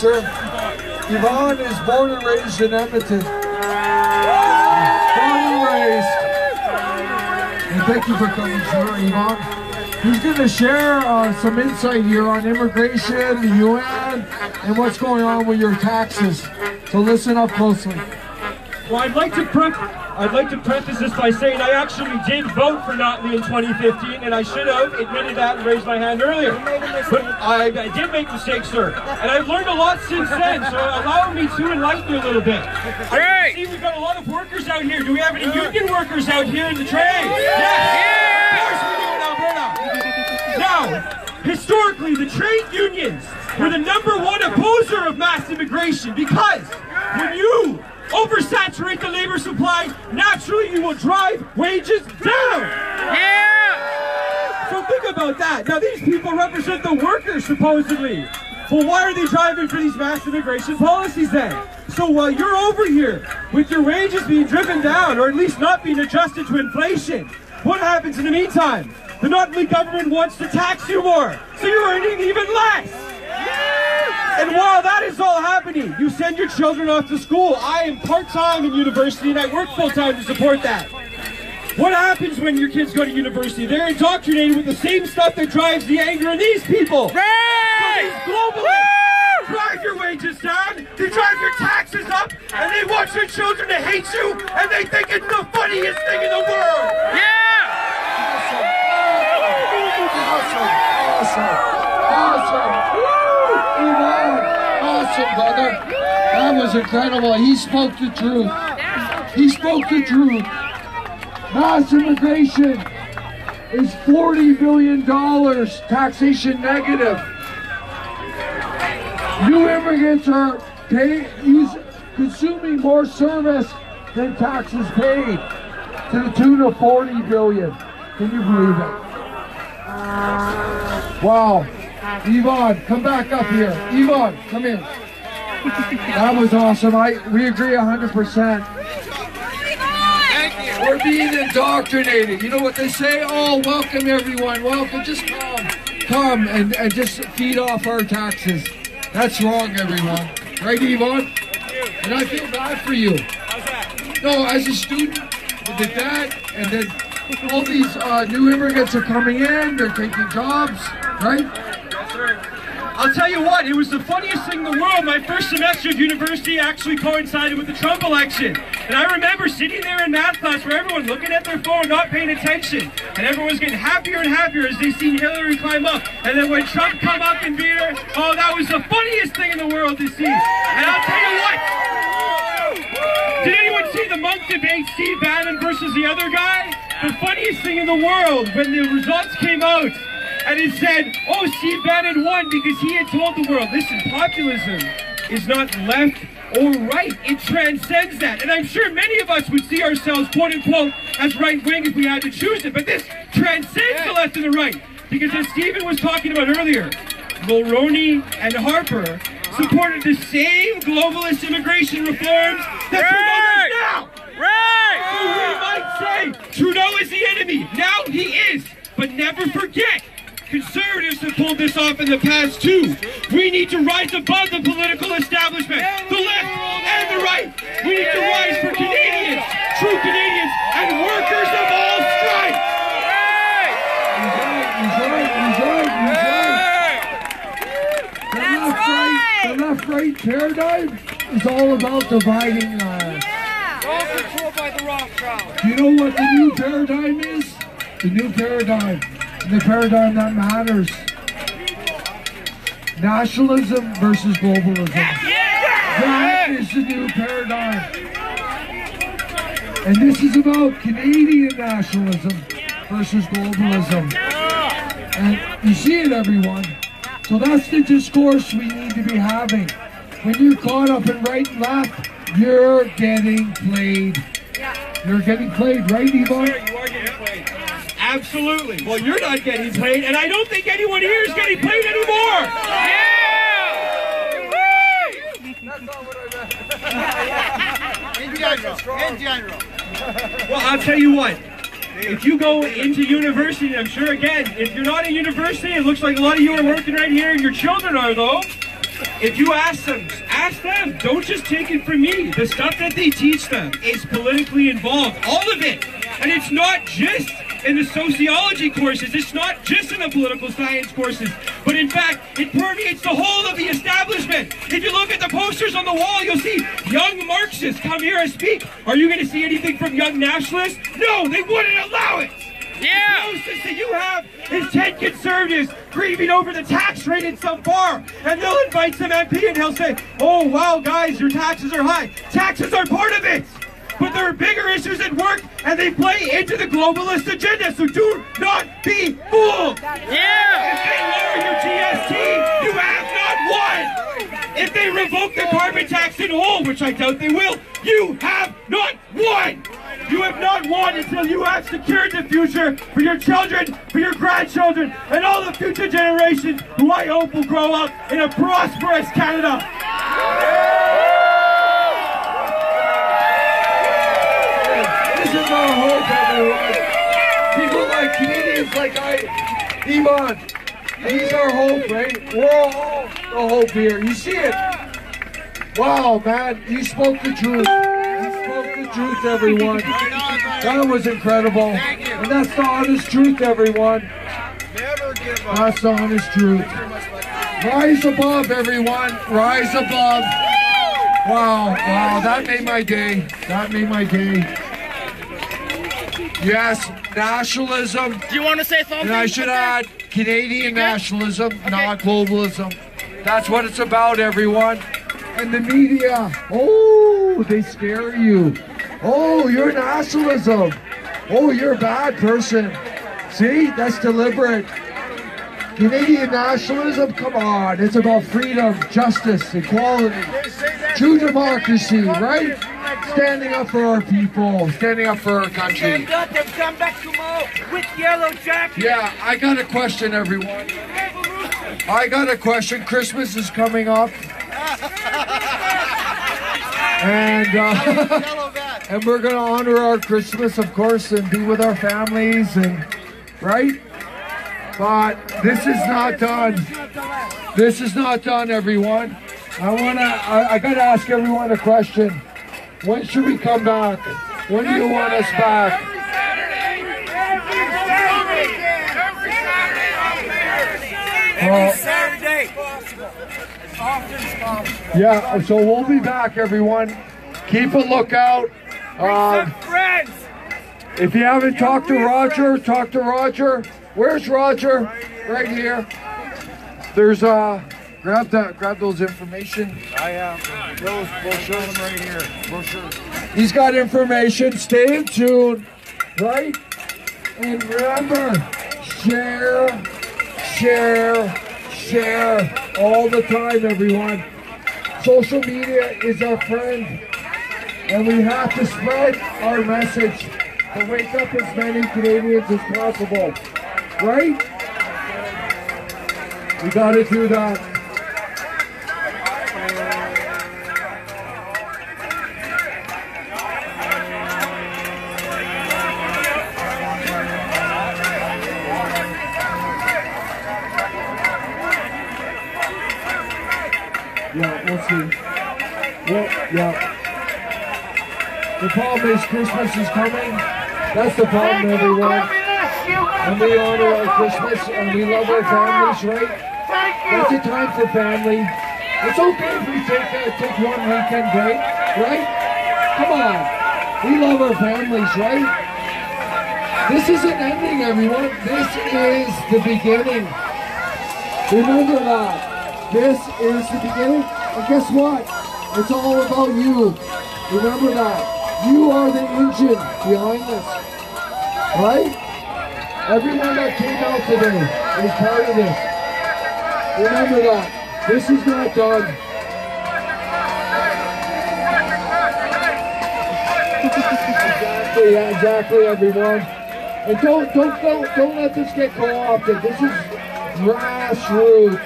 Sir. Yvonne is born and raised in Edmonton. Born and raised. And thank you for coming, sir, Yvonne. He's going to share uh, some insight here on immigration, the UN, and what's going on with your taxes. So listen up closely. Well, I'd like to prep. I'd like to preface this by saying I actually did vote for Notley in 2015, and I should have admitted that and raised my hand earlier. But I, I did make mistakes, sir, and I've learned a lot since then. So allow me to enlighten you a little bit. I see we've got a lot of workers out here. Do we have any union workers out here in the trade? Yes. Of course we do in Alberta. Now, historically, the trade unions were the number one opposer of mass immigration because when you oversaturate the labor supply, naturally you will drive wages down. Yeah! So think about that. Now these people represent the workers supposedly. Well, why are they driving for these mass immigration policies then? So while you're over here with your wages being driven down, or at least not being adjusted to inflation, what happens in the meantime? The Notley government wants to tax you more, so you're earning even less. And while that is all happening, you send your children off to school. I am part-time in university and I work full-time to support that. What happens when your kids go to university? They're indoctrinated with the same stuff that drives the anger in these people. Right! So these globalists drive your wages down, they drive your taxes up, and they want your children to hate you, and they think it's the funniest thing in the world. Awesome. Awesome. Woo! Yvonne. Awesome, brother. That was incredible. He spoke the truth. He spoke the truth. Mass immigration is $40 billion taxation negative. New immigrants are pay, use, consuming more service than taxes paid to the tune of 40 billion. Can you believe it? Wow. Yvonne, come back up here. Yvonne, come in. That was awesome. I we agree 100%. We're being indoctrinated. You know what they say? Oh, welcome everyone. Welcome. Just come. Come and, and just feed off our taxes. That's wrong, everyone. Right, Yvonne? And I feel bad for you. No, as a student, with that, and then all these uh, new immigrants are coming in, they're taking jobs, right? I'll tell you what, it was the funniest thing in the world. My first semester of university actually coincided with the Trump election. And I remember sitting there in math class where everyone looking at their phone, not paying attention. And everyone was getting happier and happier as they seen Hillary climb up. And then when Trump come up and beat her, oh, that was the funniest thing in the world to see. And I'll tell you what, did anyone see the Munk debate, Steve Bannon versus the other guy? The funniest thing in the world, when the results came out, and it said, oh, Steve Bannon won because he had told the world, listen, populism is not left or right. It transcends that. And I'm sure many of us would see ourselves, quote unquote, as right wing if we had to choose it. But this transcends the left and the right. Because as Stephen was talking about earlier, Mulroney and Harper supported the same globalist immigration reforms that Trudeau does now. Right! So we might say Trudeau is the enemy. Now he is. But never forget, conservatives have pulled this off in the past too. We need to rise above the political establishment, the left and the right. We need to rise for Canadians, true Canadians, and workers of all stripes. He's right, he's right, he's right. The left right, the left right paradigm is all about dividing uh, All controlled by the Rothschilds. You know what the new paradigm is? The new paradigm. The paradigm that matters. Nationalism versus globalism. That is the new paradigm. And this is about Canadian nationalism versus globalism. And you see it, everyone. So that's the discourse we need to be having. When you're caught up in right and left, you're getting played. You're getting played, right, Yvonne? You are getting played. Absolutely. Well, you're not getting paid, and I don't think anyone here is getting paid anymore. Yeah! In general, in general. Well, I'll tell you what. If you go into university, I'm sure again, if you're not in university, it looks like a lot of you are working right here, and your children are though. If you ask them, ask them, don't just take it from me. The stuff that they teach them is politically involved, all of it. And it's not just in the sociology courses, it's not just in the political science courses, but in fact, it permeates the whole of the establishment. If you look at the posters on the wall, you'll see young Marxists come here and speak. Are you going to see anything from young nationalists? No, they wouldn't allow it. Yeah. The closest that you have is 10 conservatives grieving over the tax rate in some bar. And they'll invite some MP and he'll say, oh, wow, guys, your taxes are high. Taxes are part of it. But there are bigger issues at work, and they play into the globalist agenda, so do not be fooled! Yeah! If they lower your GST, you have not won! If they revoke the carbon tax in whole, which I doubt they will, you have not won! You have not won until you have secured the future for your children, for your grandchildren, and all the future generations who I hope will grow up in a prosperous Canada. This is our hope, everyone. People like Canadians like I, Iman. He's our hope, right? We're all the hope here. You see it? Wow, man, you spoke the truth. You spoke the truth, everyone. That was incredible. And that's the honest truth, everyone. That's the honest truth. Rise above, everyone. Rise above. Wow, wow, that made my day. That made my day. Yes, nationalism. Do you want to say something? And I should add Canadian nationalism, not globalism. That's what it's about, everyone. And the media, oh, they scare you. Oh, you're nationalism. Oh, you're a bad person. See, that's deliberate. Canadian nationalism, come on. It's about freedom, justice, equality, true democracy, right? Standing up for our people, standing up for our country. Stand up and come back tomorrow with yellow jacket. Yeah, I got a question, everyone. I got a question. Christmas is coming up. And uh, and we're gonna honor our Christmas, of course, and be with our families and right. But this is not done. This is not done, everyone. I wanna. I, I gotta ask everyone a question. When should we come back? When do you want us back? Every Saturday. Every Saturday! Every Saturday, every Saturday, every Saturday. Often as. Yeah, so we'll be back, everyone. Keep a lookout. Um, friends. if you haven't talked to Roger, talk to Roger. Where's Roger? Right here. There's uh, grab that, grab those information. I am. Those will show them right here. Brochures. He's got information. Stay tuned, right? And remember, share, share, share all the time, everyone. Social media is our friend, and we have to spread our message to wake up as many Canadians as possible, right? We got to do that. Yeah, we'll see. Well, yeah. The problem is Christmas is coming. That's the problem, everyone. And we honor our Christmas and we love our families, right? That's a time for family. It's okay if we take uh, take one weekend break, right? Come on. We love our families, right? This isn't ending, everyone. This is the beginning. Remember that. This is the beginning. And guess what? It's all about you. Remember that. You are the engine behind this. Right? Everyone that came out today is part of this. Remember that. This is not done. exactly, yeah, exactly, everyone. And don't, don't, don't, don't let this get co-opted. This is grassroots.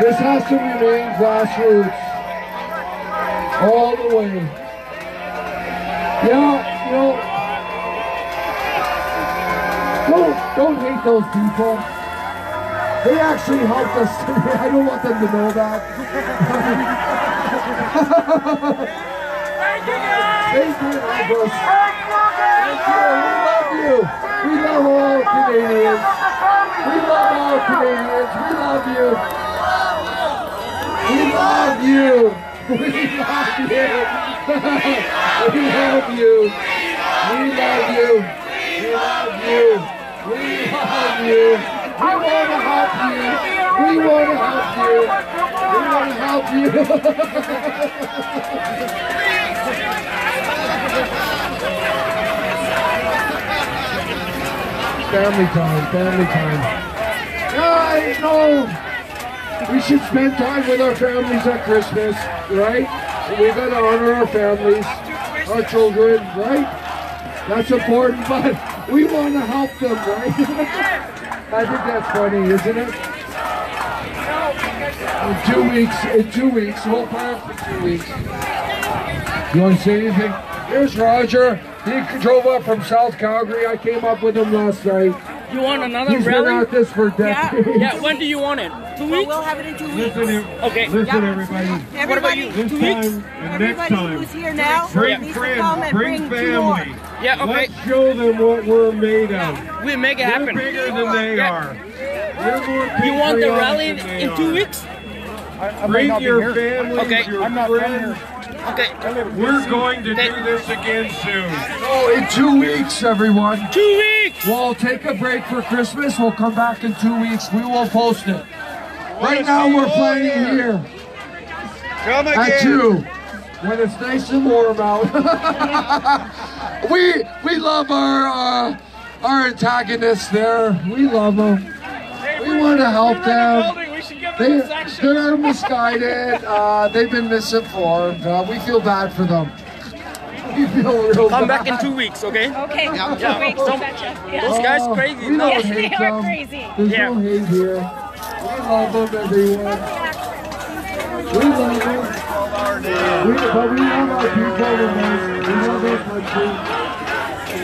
This has to remain grassroots. All the way. Yeah, you know, don't, don't hate those people. They actually helped us today. I don't want them to know that. they did help us. Thank you. We love you. We love all Canadians. We love all Canadians. We love you. We love you. We love you. we love you. We love you. We love you. We love you. We want to help you. We want to help you. We want to help you. family time, family time. I know we should spend time with our families at Christmas, right? We gotta honor our families, our children, right? That's important, but we want to help them, right? I think that's funny, isn't it? In two weeks, in two weeks, we'll plan for two weeks. You want to say anything? Here's Roger. He drove up from South Calgary. I came up with him last night. You want another He's rally? been at this for decades. Yeah, yeah. when do you want it? Two weeks? we'll have it in two weeks. Listen, Okay. listen everybody. What about you? This Two weeks? time and next Everybody time, who's here now bring friends, come bring bring two more. family. Yeah, okay. Let's show them what we're made of. We make it We're happen. bigger than they Yeah. are. We're more You want the rally in, in two are. weeks? Bring your family, Okay. your I'm not friends. Okay. We're going to do this again soon. Oh, in two weeks, everyone. Two weeks. We'll take a break for Christmas. We'll come back in two weeks. We will post it. Right now, we're playing here Come at again. two when it's nice and warm out. we we love our uh, our antagonists there. We love them. We want to help them. They, they're misguided. Uh, they've been misinformed. Uh, we feel bad for them. We feel real Come back in two weeks, okay? Okay, Yeah. two weeks, Some- betcha. Yeah. Those guys Oh, crazy. We no. don't they are them. crazy. There's Yeah. no hate here. We love them, everyone. We love them. We, but we love our people the most. We love our country.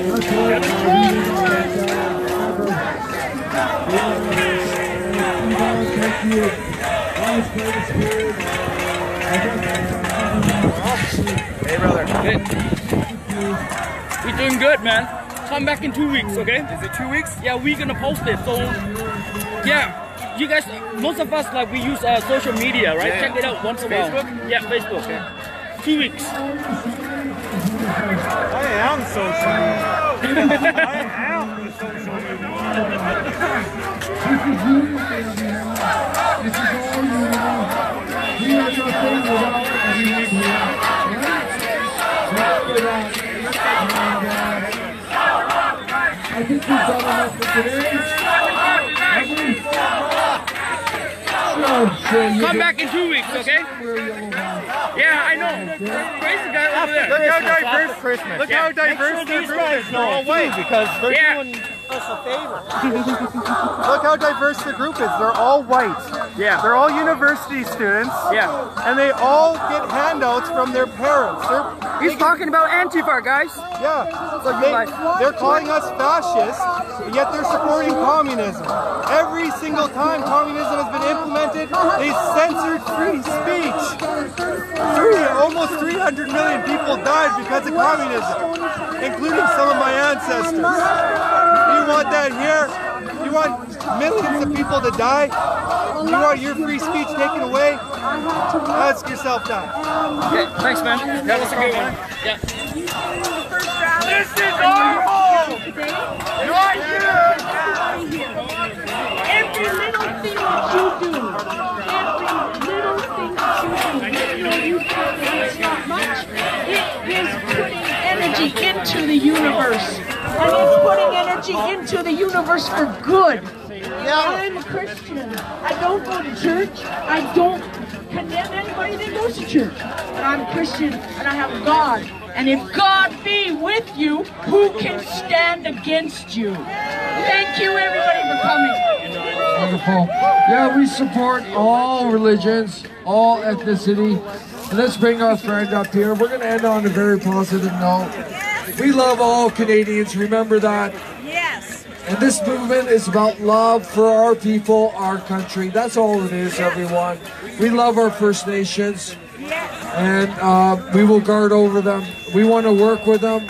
That's why we greatest spirit. Hey, brother. Good. We're doing good, man. Come back in two weeks, okay? Is it two weeks? Yeah, we're gonna post it. So, yeah, you guys, most of us like we use uh, social media, right? Yeah. Check it out once in a while. Facebook? Yeah, Facebook. Two weeks. I am social media. I am social This is all you know. We are nothing without everyone here. Right? Without. And, uh, I think we've done enough for today. Have we? Sure, sure. you Come back in two weeks, okay? Yeah, I know. Crazy guy over there. Look how diverse Christmas. Look how diverse their group is. They're because they're Yeah. doing us a favor. Look how diverse the group is. They're all white. Yeah. They're all university students. Yeah. And they all get handouts from their parents. They're, He's talking about Antifa, guys. Yeah. So they, they're calling us fascists, yet they're supporting communism. Every single time communism has been implemented, they censored free speech. Three, almost 300 million people died because of communism, including some of my ancestors. You want that here? You want millions of people to die? You want your free speech taken away? Ask yourself that. Okay, thanks, man. That was a good one. Yeah. This is our home! Not you! Every little thing that you do, every little thing that you do, even though you think that it's not much, it is putting energy into the universe. And it's putting energy into the universe for good. I'm a Christian. I don't go to church. I don't condemn anybody that goes to church. But I'm a Christian and I have God. And if God be with you, who can stand against you? Thank you everybody for coming. Wonderful. Yeah, we support all religions, all ethnicity. And let's bring our friend up here. We're going to end on a very positive note. We love all Canadians. Remember that. Yes. And this movement is about love for our people, our country. That's all it is, everyone. We love our First Nations. Yes. And uh, we will guard over them. We want to work with them.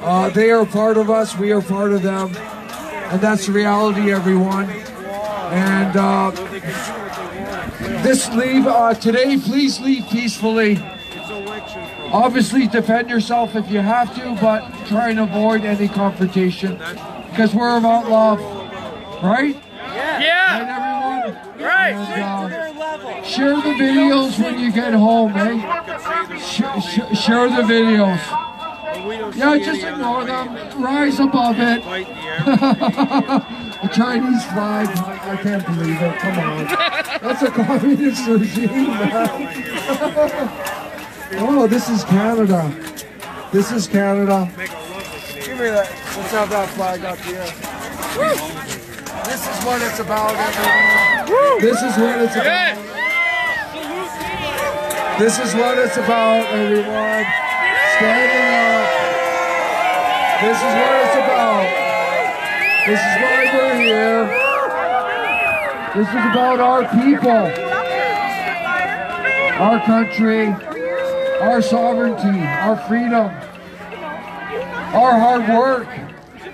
Uh, they are part of us. We are part of them. And that's the reality, everyone. And uh, this leave uh, today, please leave peacefully. Obviously, defend yourself if you have to, but try and avoid any confrontation because we're about love, right? Yeah. Right, everyone. Right. And, uh, share the videos when you get home, eh? Sh- sh- share the videos. Yeah, just ignore them. Rise above it. the Chinese flag. I can't believe it. Come on. That's a communist regime, man. oh, this is Canada. This is Canada. Give me that. Let's have that flag up here. This is what it's about, everyone. This is what it's about. This is what it's about, everyone. Standing up. This is what it's about. This is why we're here. This is about our people, our country, our sovereignty, our freedom, our hard work,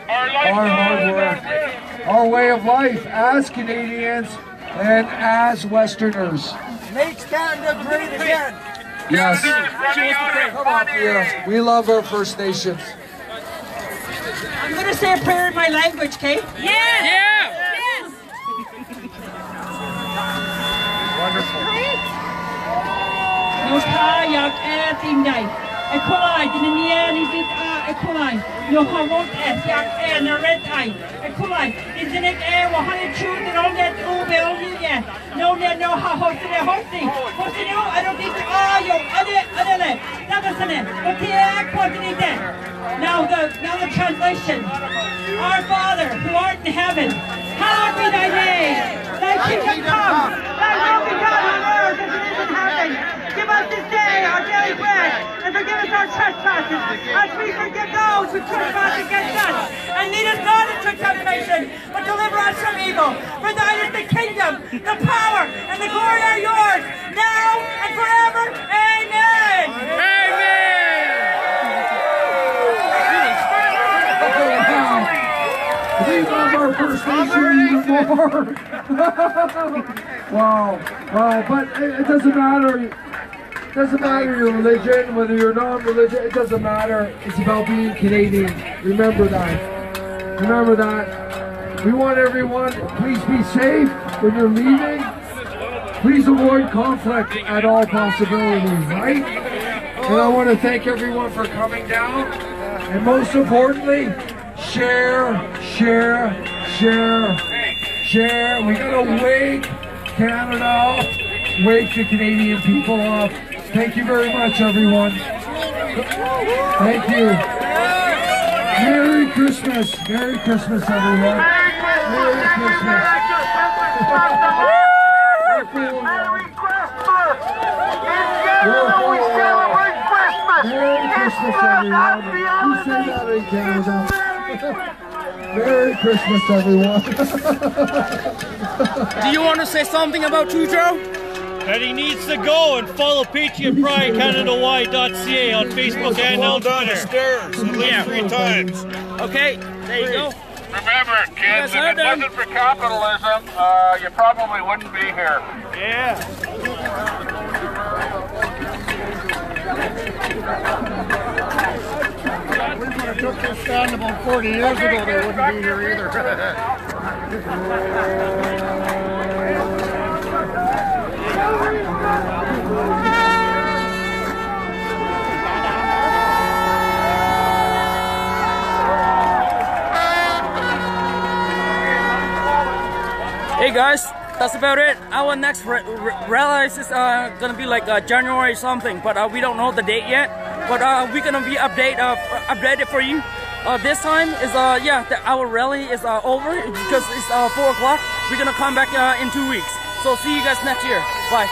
our hard work, our way of life as Canadians and as Westerners. Makes Canada great again. Yes. Come on here. We love our First Nations. I'm going to say a prayer in my language, okay? Yeah! Yeah! Yes! Wonderful. Most high, yak, eting, Ekulai, Dininian is it Ekulai, no Hamot S, Yak Air, Naretai, Ekulai, isn't it Air, Wahana Chut, and all that Ube, all you no, no, no, how hosted a hosting, what's it, I don't think, ah, yo, other, other, Nagasane, but the act wasn't it Now the, now the translation, our Father, who art in heaven, hallowed be thy name, thy kingdom come, thy will be done on earth as it is in heaven. Give us this day our daily bread, and forgive us our trespasses, as we forgive those who trespass against us. And lead us not into temptation, but deliver us from evil. For thine is the kingdom, the power, and the glory are yours, now and forever. Amen. We love our First Nation even more. wow, wow, but it, it doesn't matter. It doesn't matter your religion, whether you're non-religious, it doesn't matter. It's about being Canadian. Remember that. Remember that. We want everyone, please be safe when you're leaving. Please avoid conflict at all possibilities, right? And I want to thank everyone for coming down. And most importantly, share, share, share, share. We gotta wake Canada up, wake the Canadian people up. Thank you very much, everyone. Thank you. Merry Christmas. Merry Christmas, everyone. Merry Christmas. Merry Christmas, everyone. Who said that in Canada? Merry Christmas, everyone. Do you want to say something about Trudeau? That he needs to go and follow Patriot Pride CanadaY.ca on Facebook and on Twitter. stairs at least three times. Okay, there you go. Remember, kids, if it them. wasn't for capitalism, uh, you probably wouldn't be here. Yeah. We would have took this stand about 40 years ago, they wouldn't be here either. Hey guys, that's about it. Our next re re rally is uh, gonna be like uh, January something, but uh, we don't know the date yet. But uh, we're gonna be update uh, updated for you. Uh, this time is yeah, the, our rally is over because it's four o'clock. We're gonna come back in two weeks. So see you guys next year. Bye.